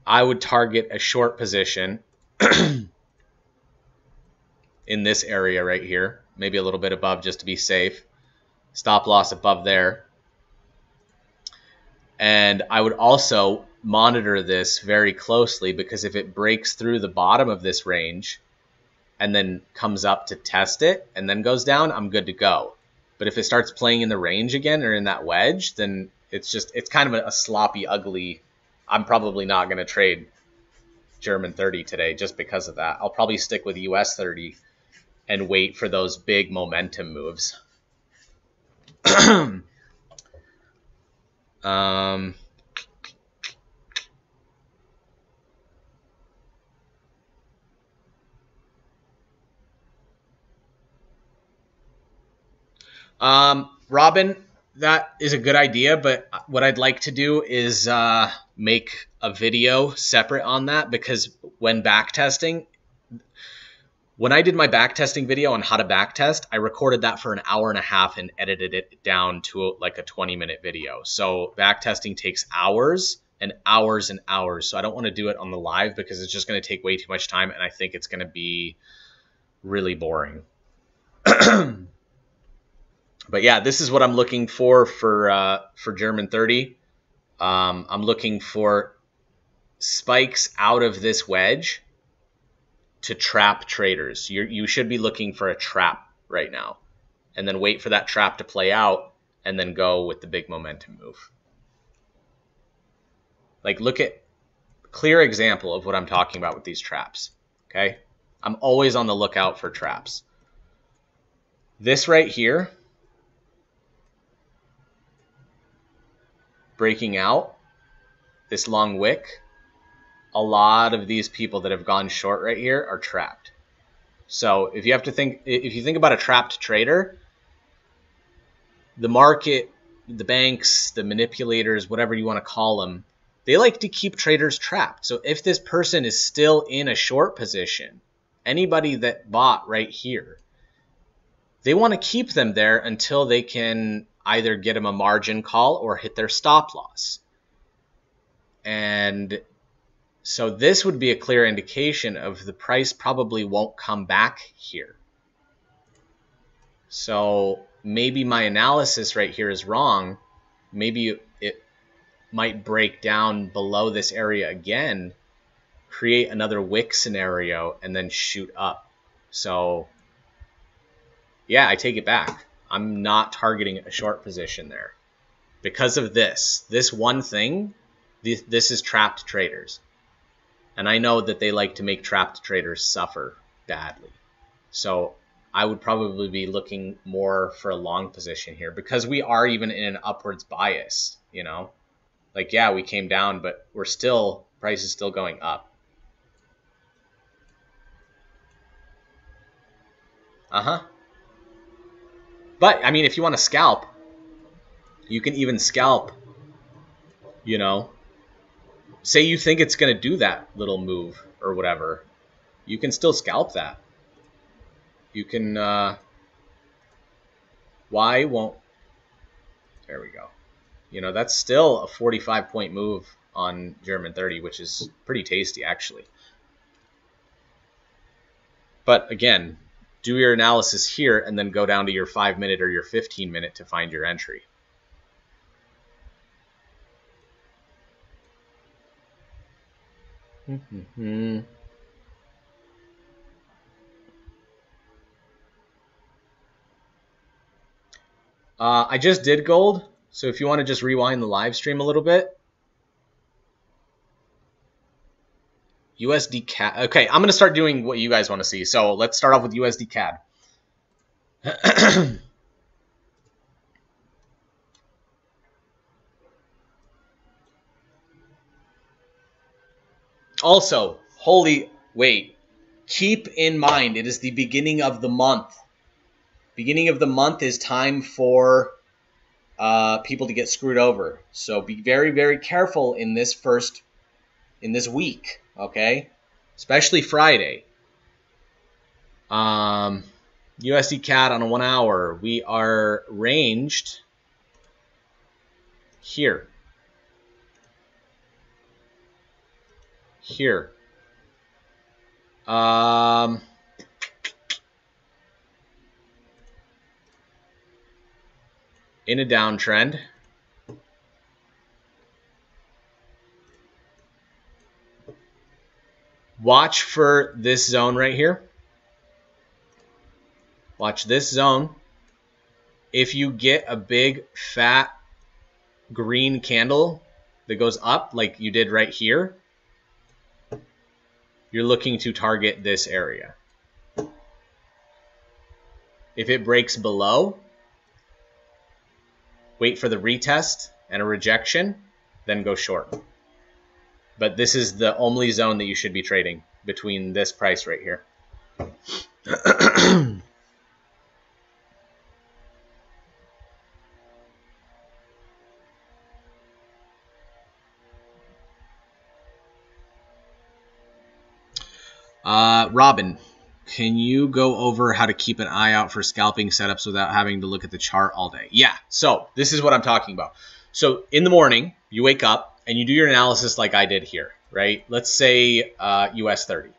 I would target a short position in this area right here, maybe a little bit above just to be safe. Stop loss above there. And I would also monitor this very closely because if it breaks through the bottom of this range and then comes up to test it and then goes down, I'm good to go. But if it starts playing in the range again or in that wedge, then it's just it's kind of a, a sloppy, ugly. I'm probably not going to trade German 30 today just because of that. I'll probably stick with US 30 and wait for those big momentum moves. um, Um, Robin, that is a good idea, but what I'd like to do is uh, make a video separate on that because when backtesting, when I did my backtesting video on how to backtest, I recorded that for an hour and a half and edited it down to a, like a 20 minute video. So backtesting takes hours and hours and hours. So I don't want to do it on the live because it's just going to take way too much time and I think it's going to be really boring. but yeah, this is what I'm looking for for uh, for German 30. Um, I'm looking for spikes out of this wedge to trap traders. you you should be looking for a trap right now, and then wait for that trap to play out, and then go with the big momentum move. Like look at clear example of what I'm talking about with these traps. Okay, I'm always on the lookout for traps. This right here breaking out, this long wick, a lot of these people that have gone short right here are trapped. So if you have to think, if you think about a trapped trader, the market, the banks, the manipulators, whatever you want to call them, they like to keep traders trapped. So if this person is still in a short position, anybody that bought right here, they want to keep them there until they can either get them a margin call or hit their stop loss. And so this would be a clear indication of the price probably won't come back here. So maybe my analysis right here is wrong. Maybe it might break down below this area again, create another wick scenario, and then shoot up. So yeah, I take it back. I'm not targeting a short position there. Because of this, this one thing, this, this is trapped traders. And I know that they like to make trapped traders suffer badly. So I would probably be looking more for a long position here because we are even in an upwards bias, you know? Like, yeah, we came down, but we're still, price is still going up. Uh-huh. But I mean, if you want to scalp, you can even scalp. You know, say you think it's going to do that little move or whatever, you can still scalp that. You can. Uh, why won't? There we go. You know, that's still a 45 point move on German 30, which is pretty tasty actually. But again, do your analysis here, and then go down to your 5 minute or your 15 minute to find your entry. Mm-hmm. Uh, I just did gold, so if you want to just rewind the live stream a little bit. USD CAD. Okay, I'm going to start doing what you guys want to see. So let's start off with USD CAD. also, holy, wait, keep in mind, it is the beginning of the month. Beginning of the month is time for uh, people to get screwed over. So be very, very careful in this first, in this week okay? Especially Friday. Um, USD CAD on a one hour, we are ranged here. Here. Um, in a downtrend. Watch for this zone right here. Watch this zone. If you get a big, fat, green candle that goes up like you did right here, you're looking to target this area. If it breaks below, wait for the retest and a rejection, then go short. But this is the only zone that you should be trading between this price right here. uh, Robin, can you go over how to keep an eye out for scalping setups without having to look at the chart all day? Yeah, so this is what I'm talking about. So in the morning, you wake up, and you do your analysis like I did here, right? Let's say uh, US 30.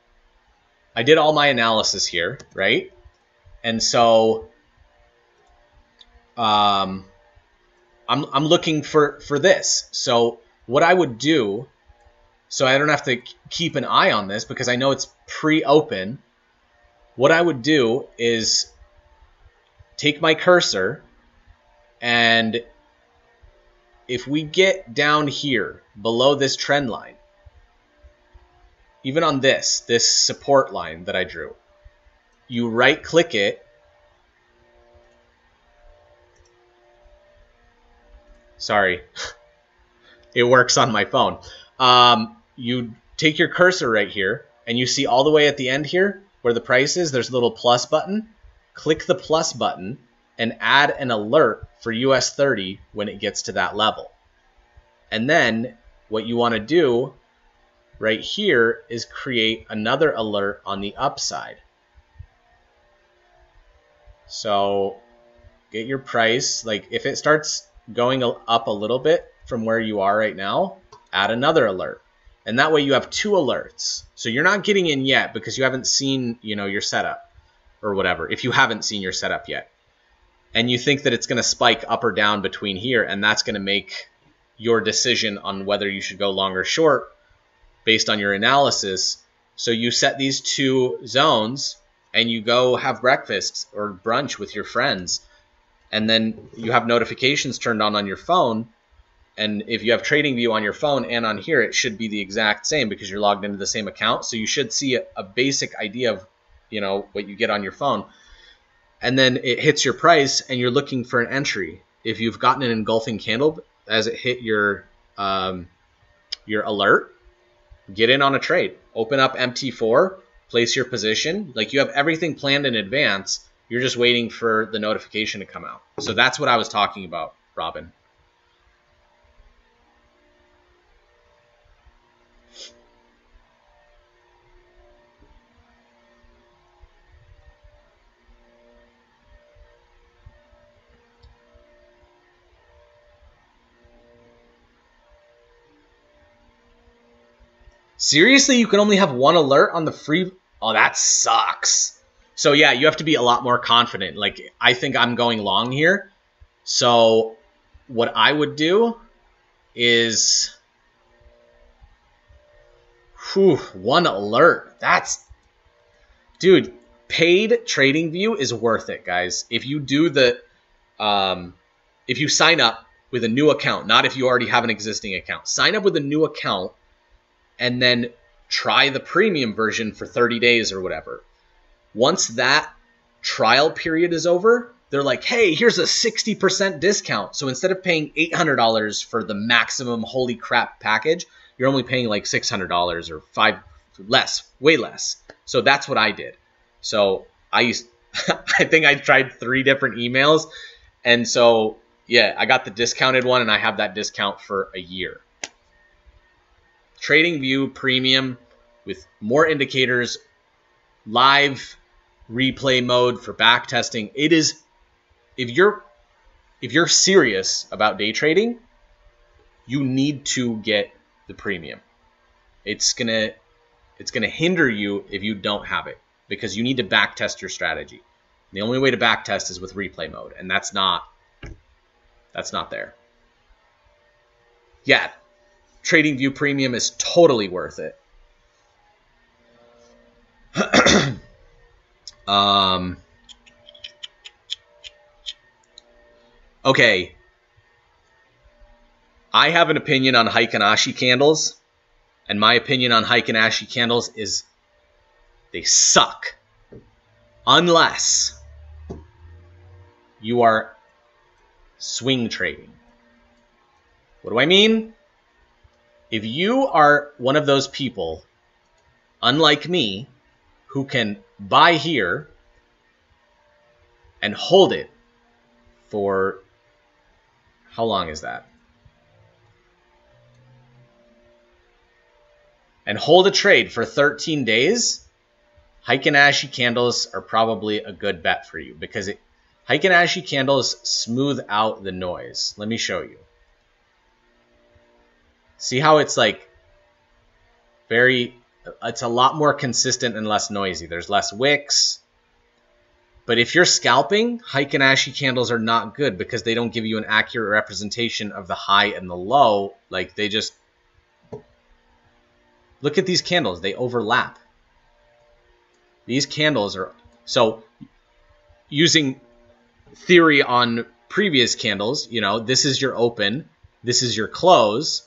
I did all my analysis here, right? And so um, I'm, I'm looking for, for this. So what I would do, so I don't have to keep an eye on this because I know it's pre-open, what I would do is take my cursor and if we get down here below this trend line, even on this, this support line that I drew, you right click it Sorry, it works on my phone. Um, you take your cursor right here, and you see all the way at the end here where the price is, there's a little plus button. Click the plus button and add an alert for US 30 when it gets to that level. And then what you want to do right here is create another alert on the upside. So get your price, like if it starts going up a little bit from where you are right now, add another alert. And that way you have two alerts. So you're not getting in yet because you haven't seen, you know, your setup or whatever. If you haven't seen your setup yet and you think that it's going to spike up or down between here, and that's going to make your decision on whether you should go long or short based on your analysis. So you set these two zones and you go have breakfast or brunch with your friends. And then you have notifications turned on on your phone. And if you have Trading View on your phone and on here, it should be the exact same because you're logged into the same account. So you should see a, a basic idea of, you know, what you get on your phone and then it hits your price and you're looking for an entry. If you've gotten an engulfing candle as it hit your um, your alert, get in on a trade. Open up MT4, place your position. Like you have everything planned in advance. You're just waiting for the notification to come out. So that's what I was talking about, Robin. Seriously, you can only have one alert on the free. Oh, that sucks. So yeah, you have to be a lot more confident. Like I think I'm going long here. So what I would do is whew, one alert. That's dude, paid trading view is worth it, guys. If you do the um if you sign up with a new account, not if you already have an existing account. Sign up with a new account and then try the premium version for 30 days or whatever. Once that trial period is over, they're like, hey, here's a 60% discount. So instead of paying $800 for the maximum holy crap package, you're only paying like $600 or five less, way less. So that's what I did. So I used, I think I tried three different emails. And so, yeah, I got the discounted one and I have that discount for a year. TradingView Premium with more indicators, live replay mode for back testing. It is if you're if you're serious about day trading, you need to get the premium. It's gonna it's gonna hinder you if you don't have it because you need to back test your strategy. The only way to back test is with replay mode, and that's not that's not there. Yeah, TradingView Premium is totally worth it. um, okay. I have an opinion on Heikin Ashi candles, and my opinion on Heikin Ashi candles is they suck. Unless you are swing trading. What do I mean? If you are one of those people, unlike me, who can buy here and hold it for how long is that? And hold a trade for 13 days, Heikin Ashi candles are probably a good bet for you because it, Heikin Ashi candles smooth out the noise. Let me show you. See how it's like very, it's a lot more consistent and less noisy. There's less wicks. But if you're scalping, Heikin Ashi candles are not good because they don't give you an accurate representation of the high and the low. Like they just, look at these candles. They overlap. These candles are, so using theory on previous candles, you know, this is your open, this is your close.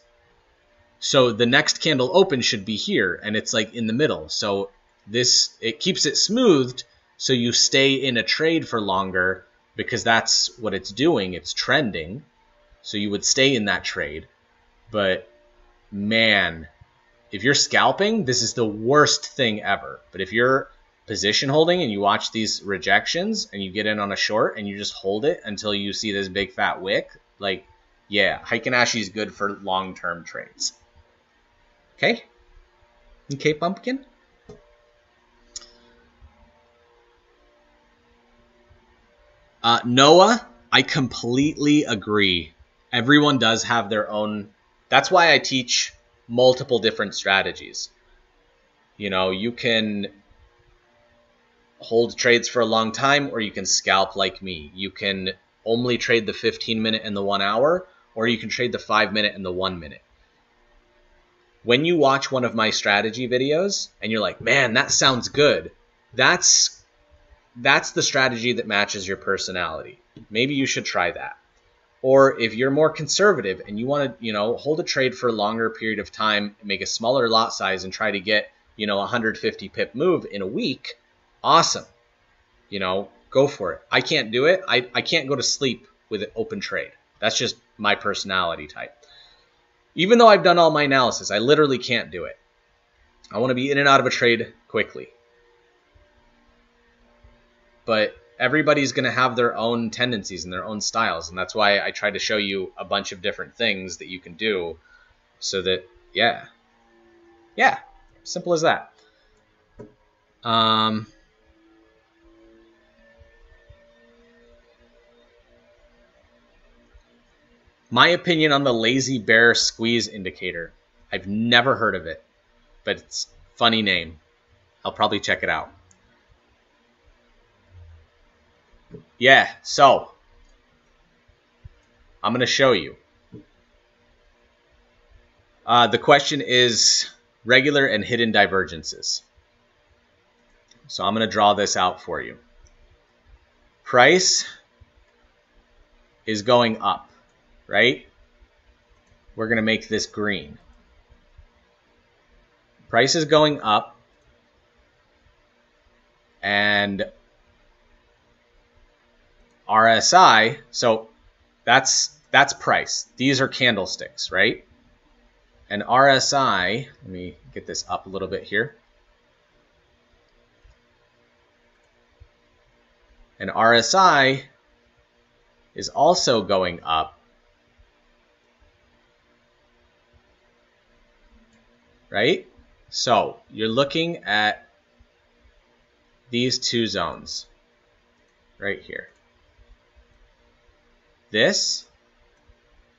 So the next candle open should be here, and it's like in the middle. So this it keeps it smoothed, so you stay in a trade for longer because that's what it's doing. It's trending, so you would stay in that trade. But man, if you're scalping, this is the worst thing ever. But if you're position holding and you watch these rejections and you get in on a short and you just hold it until you see this big fat wick, like, yeah, Heikin Ashi is good for long term trades. Okay? Okay, pumpkin? Uh, Noah, I completely agree. Everyone does have their own. That's why I teach multiple different strategies. You know, you can hold trades for a long time, or you can scalp like me. You can only trade the 15 minute and the one hour, or you can trade the five minute and the one minute when you watch one of my strategy videos and you're like, man, that sounds good, that's that's the strategy that matches your personality. Maybe you should try that. Or if you're more conservative and you want to, you know, hold a trade for a longer period of time, make a smaller lot size and try to get, you know, 150 pip move in a week, awesome. You know, go for it. I can't do it. I, I can't go to sleep with an open trade. That's just my personality type. Even though I've done all my analysis, I literally can't do it. I want to be in and out of a trade quickly. But everybody's going to have their own tendencies and their own styles. And that's why I try to show you a bunch of different things that you can do so that, yeah. Yeah, simple as that. Um, My opinion on the lazy bear squeeze indicator. I've never heard of it, but it's funny name. I'll probably check it out. Yeah, so I'm going to show you. Uh, the question is regular and hidden divergences. So I'm going to draw this out for you. Price is going up, right? We're going to make this green. Price is going up. And RSI, so that's that's price. These are candlesticks, right? And RSI, let me get this up a little bit here. And RSI is also going up. Right? So you're looking at these two zones right here. This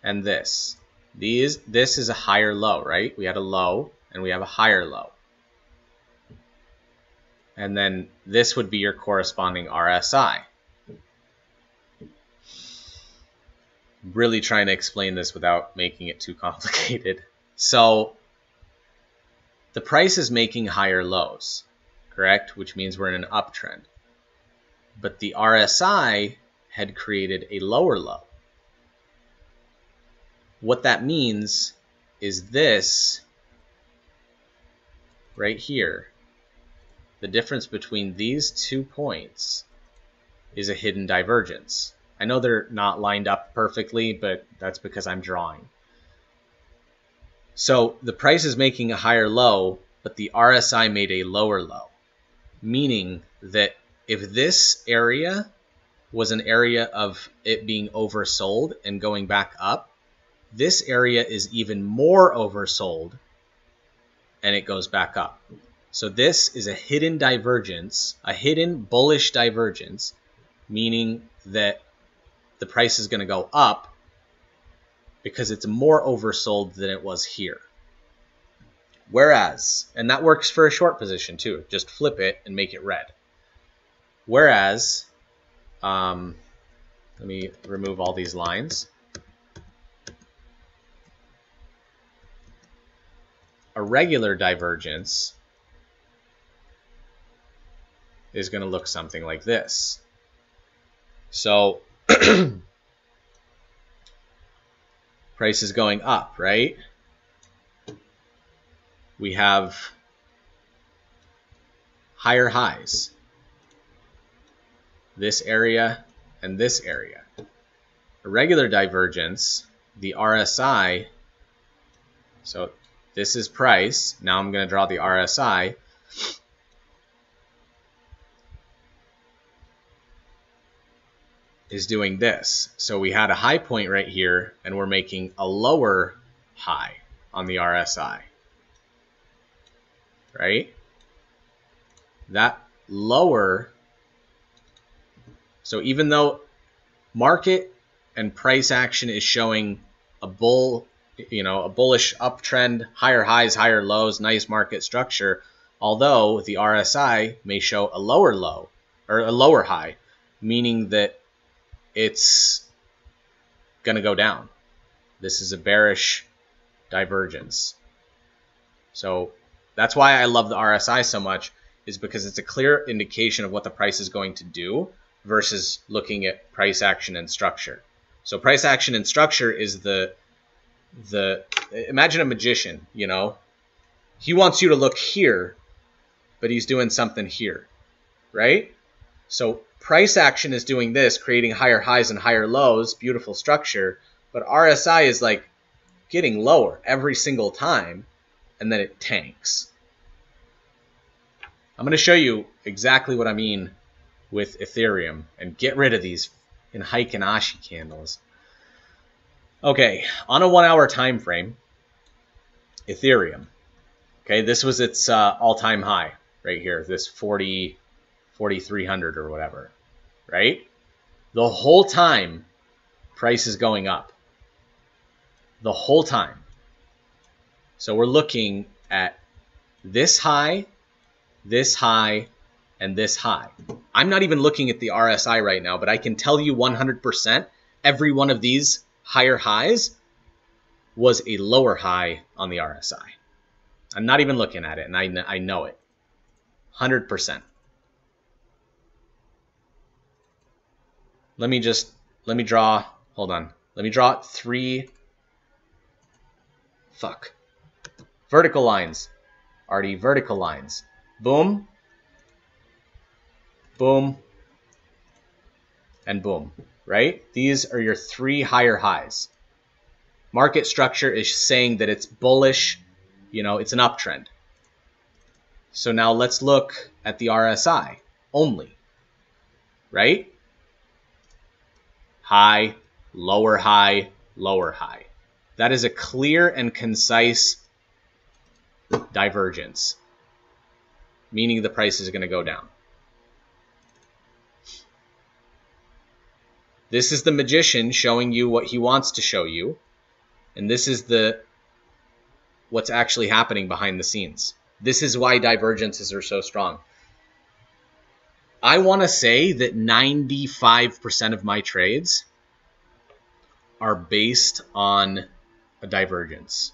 and this. These, this is a higher low, right? We had a low and we have a higher low. And then this would be your corresponding RSI. Really trying to explain this without making it too complicated. So the price is making higher lows, correct? Which means we're in an uptrend. But the RSI had created a lower low. What that means is this right here. The difference between these two points is a hidden divergence. I know they're not lined up perfectly, but that's because I'm drawing. So the price is making a higher low, but the RSI made a lower low, meaning that if this area was an area of it being oversold and going back up, this area is even more oversold and it goes back up. So this is a hidden divergence, a hidden bullish divergence, meaning that the price is going to go up because it's more oversold than it was here. Whereas, and that works for a short position too, just flip it and make it red. Whereas, um, let me remove all these lines. a regular divergence is going to look something like this. So price is going up, right? We have higher highs. This area and this area. A regular divergence, the RSI, so this is price. Now I'm going to draw the RSI. Is doing this. So we had a high point right here, and we're making a lower high on the RSI. Right? That lower, so even though market and price action is showing a bull you know, a bullish uptrend, higher highs, higher lows, nice market structure. Although the RSI may show a lower low or a lower high, meaning that it's going to go down. This is a bearish divergence. So that's why I love the RSI so much is because it's a clear indication of what the price is going to do versus looking at price action and structure. So price action and structure is the the imagine a magician, you know, he wants you to look here, but he's doing something here, right? So price action is doing this, creating higher highs and higher lows, beautiful structure, but RSI is like getting lower every single time, and then it tanks. I'm going to show you exactly what I mean with Ethereum and get rid of these Heikin Ashi candles. Okay, on a one hour time frame, Ethereum. Okay, this was its uh, all time high right here, this 40, 4300 or whatever, right? The whole time, price is going up. The whole time. So we're looking at this high, this high, and this high. I'm not even looking at the RSI right now, but I can tell you 100% every one of these higher highs was a lower high on the RSI. I'm not even looking at it, and I, I know it. 100%. Let me just, let me draw, hold on. Let me draw three, fuck. Vertical lines. Already vertical lines. Boom, boom, and boom, right? These are your three higher highs. Market structure is saying that it's bullish, you know, it's an uptrend. So now let's look at the RSI only, right? High, lower high, lower high. That is a clear and concise divergence, meaning the price is going to go down. This is the magician showing you what he wants to show you. And this is the what's actually happening behind the scenes. This is why divergences are so strong. I want to say that 95% of my trades are based on a divergence.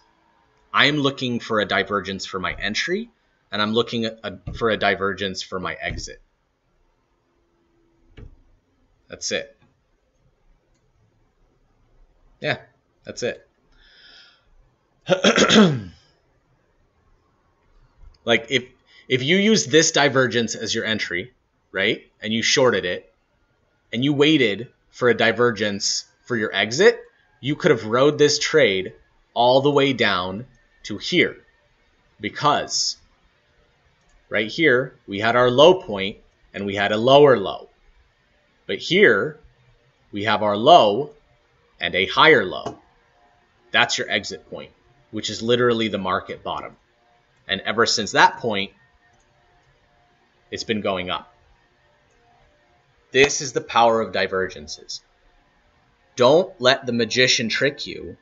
I'm looking for a divergence for my entry, and I'm looking for a divergence for my exit. That's it. Yeah, that's it. like if if you use this divergence as your entry, right? And you shorted it and you waited for a divergence for your exit, you could have rode this trade all the way down to here. Because right here, we had our low point and we had a lower low. But here, we have our low and a higher low. That's your exit point, which is literally the market bottom. And ever since that point, it's been going up. This is the power of divergences. Don't let the magician trick you.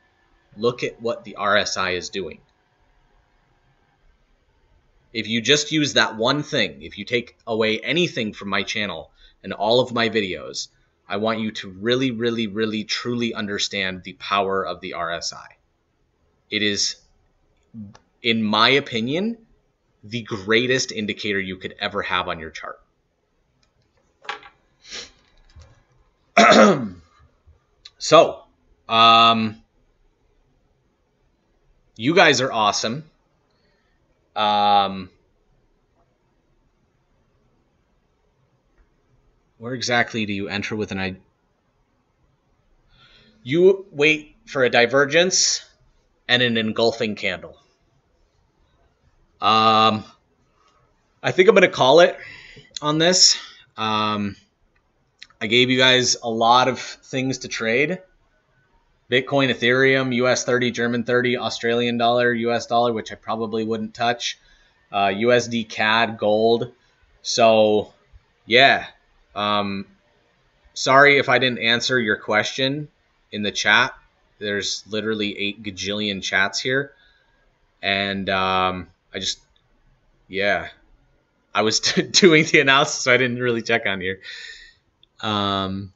Look at what the RSI is doing. If you just use that one thing, if you take away anything from my channel and all of my videos, I want you to really, really, really, truly understand the power of the RSI. It is, in my opinion, the greatest indicator you could ever have on your chart. so, um, you guys are awesome. Um, Where exactly do you enter with an I? You wait for a divergence and an engulfing candle. Um, I think I'm going to call it on this. Um, I gave you guys a lot of things to trade. Bitcoin, Ethereum, US 30, German 30, Australian dollar, US dollar, which I probably wouldn't touch, uh, USD CAD, gold. So, yeah, um, sorry if I didn't answer your question in the chat. There's literally eight gajillion chats here. And um, I just, yeah, I was doing the analysis, so I didn't really check on here. Um,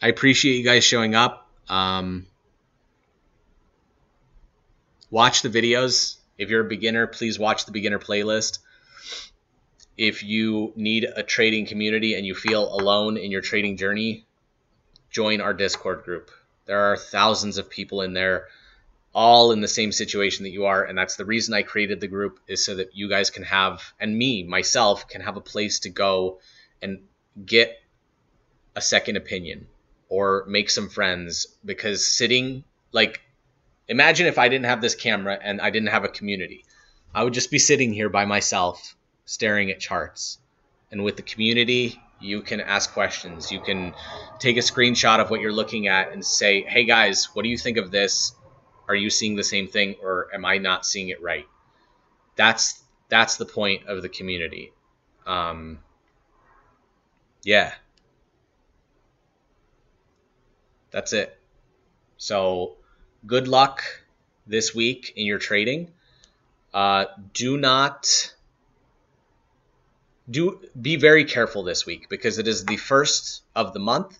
I appreciate you guys showing up. Um, watch the videos. If you're a beginner, please watch the beginner playlist if you need a trading community and you feel alone in your trading journey, join our Discord group. There are thousands of people in there, all in the same situation that you are. And that's the reason I created the group is so that you guys can have, and me, myself, can have a place to go and get a second opinion or make some friends. Because sitting, like, imagine if I didn't have this camera and I didn't have a community. I would just be sitting here by myself staring at charts. And with the community, you can ask questions. You can take a screenshot of what you're looking at and say, hey guys, what do you think of this? Are you seeing the same thing or am I not seeing it right? That's that's the point of the community. Um, yeah. That's it. So good luck this week in your trading. Uh, do not do be very careful this week because it is the first of the month.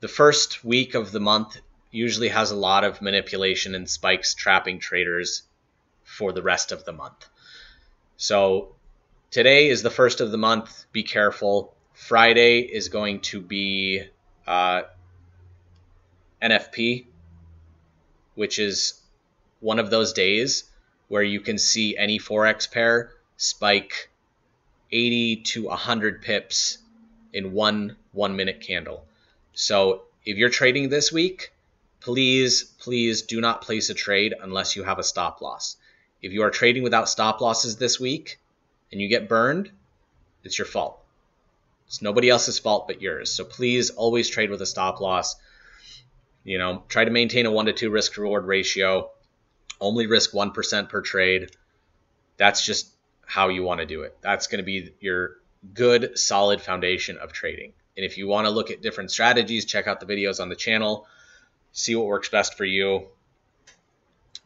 The first week of the month usually has a lot of manipulation and spikes trapping traders for the rest of the month. So today is the first of the month. Be careful. Friday is going to be uh, NFP, which is one of those days where you can see any forex pair spike 80 to 100 pips in one one minute candle. So if you're trading this week, please, please do not place a trade unless you have a stop loss. If you are trading without stop losses this week and you get burned, it's your fault. It's nobody else's fault but yours. So please always trade with a stop loss. You know, try to maintain a one to two risk reward ratio. Only risk 1% per trade. That's just how you want to do it. That's going to be your good, solid foundation of trading. And if you want to look at different strategies, check out the videos on the channel, see what works best for you.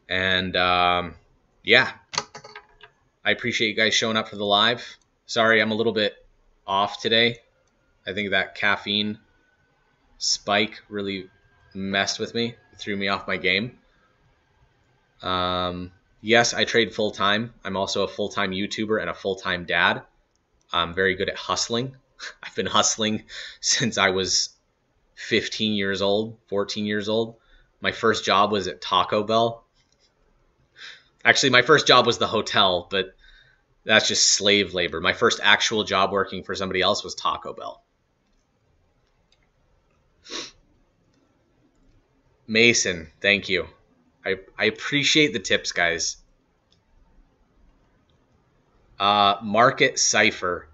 And um, yeah, I appreciate you guys showing up for the live. Sorry, I'm a little bit off today. I think that caffeine spike really messed with me, threw me off my game. Um, yes, I trade full time. I'm also a full time YouTuber and a full time dad. I'm very good at hustling. I've been hustling since I was 15 years old, 14 years old. My first job was at Taco Bell. Actually, my first job was the hotel, but that's just slave labor. My first actual job working for somebody else was Taco Bell. Mason, thank you. I, I appreciate the tips, guys. Uh, Market Cipher.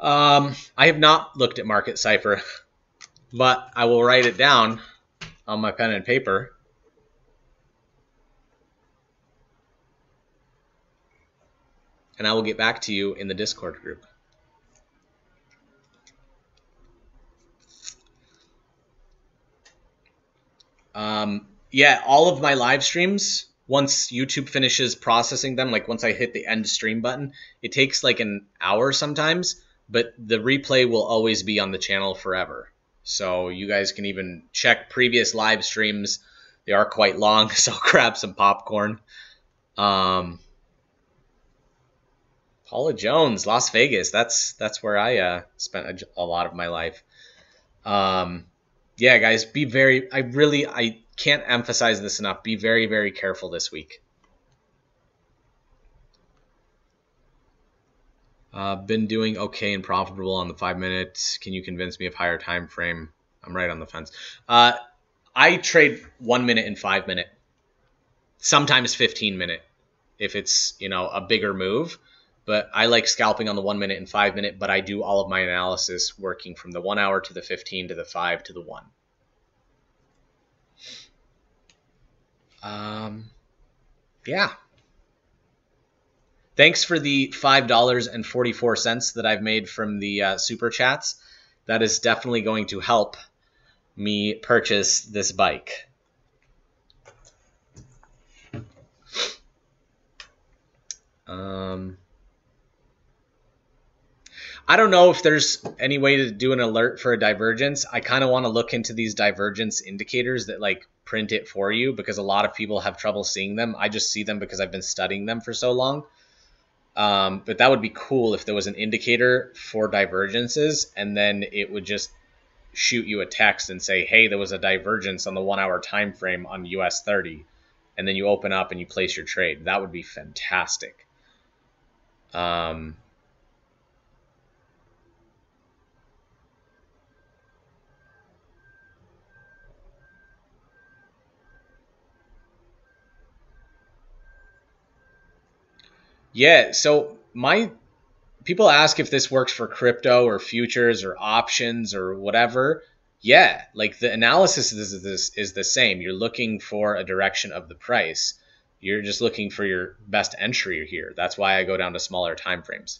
Um, I have not looked at Market Cipher, but I will write it down on my pen and paper. And I will get back to you in the Discord group. Um, yeah, all of my live streams, once YouTube finishes processing them, like once I hit the end stream button, it takes like an hour sometimes, but the replay will always be on the channel forever. So you guys can even check previous live streams. They are quite long, so grab some popcorn. Um, Paula Jones, Las Vegas. That's that's where I uh, spent a, a, lot of my life. Um, yeah, guys, be very. I really, I can't emphasize this enough. Be very, very careful this week. Uh, been doing okay and profitable on the five minutes. Can you convince me of higher time frame? I'm right on the fence. Uh, I trade one minute and five minute, sometimes 15 minute if it's you know a bigger move. But I like scalping on the one minute and five minute. But I do all of my analysis working from the one hour to the 15 to the five to the one. Um, yeah. Thanks for the $5.44 that I've made from the uh, super chats. That is definitely going to help me purchase this bike. Um, I don't know if there's any way to do an alert for a divergence. I kind of want to look into these divergence indicators that like print it for you because a lot of people have trouble seeing them. I just see them because I've been studying them for so long. Um, but that would be cool if there was an indicator for divergences and then it would just shoot you a text and say, hey, there was a divergence on the one hour time frame on US 30. And then you open up and you place your trade. That would be fantastic. Um, Yeah. So my people ask if this works for crypto or futures or options or whatever. Yeah, like the analysis is this is the same. You're looking for a direction of the price. You're just looking for your best entry here. That's why I go down to smaller time frames.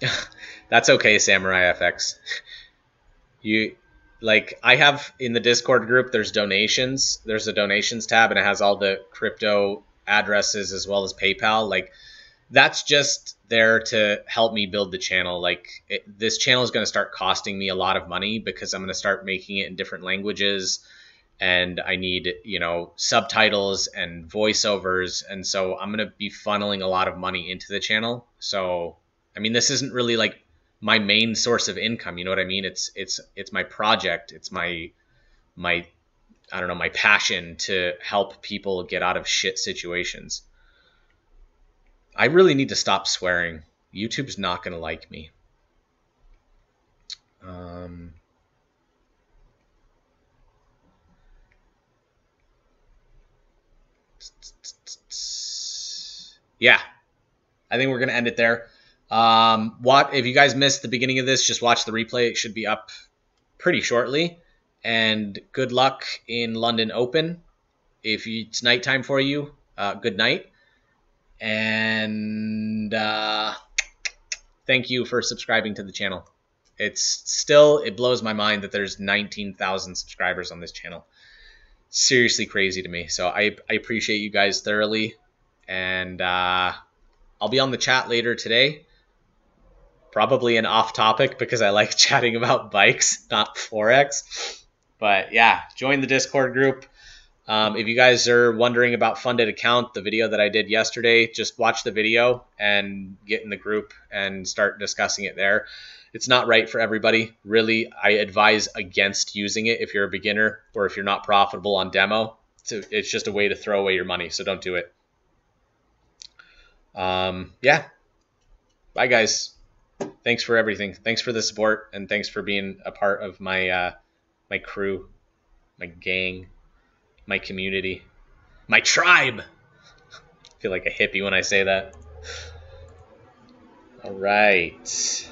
That's okay, Samurai FX. You like I have in the Discord group, there's donations. There's a donations tab, and it has all the crypto addresses as well as PayPal. Like that's just there to help me build the channel. Like it, this channel is going to start costing me a lot of money because I'm going to start making it in different languages and I need, you know, subtitles and voiceovers. And so I'm going to be funneling a lot of money into the channel. So, I mean, this isn't really like my main source of income. You know what I mean? It's, it's, it's my project. It's my, my, I don't know, my passion to help people get out of shit situations. I really need to stop swearing. YouTube's not going to like me. Um, yeah, I think we're gonna end it there. Um, what if you guys missed the beginning of this? Just watch the replay. It should be up pretty shortly. And good luck in London Open. If it's nighttime for you, uh, good night. And uh, thank you for subscribing to the channel. It's still it blows my mind that there's 19,000 subscribers on this channel seriously crazy to me. So I, I appreciate you guys thoroughly. And uh, I'll be on the chat later today. Probably an off topic because I like chatting about bikes, not Forex. But yeah, join the Discord group. Um, if you guys are wondering about funded account, the video that I did yesterday, just watch the video and get in the group and start discussing it there it's not right for everybody. Really, I advise against using it if you're a beginner or if you're not profitable on demo. So it's just a way to throw away your money, so don't do it. Um, yeah. Bye, guys. Thanks for everything. Thanks for the support, and thanks for being a part of my uh, my crew, my gang, my community, my tribe. I feel like a hippie when I say that. All right.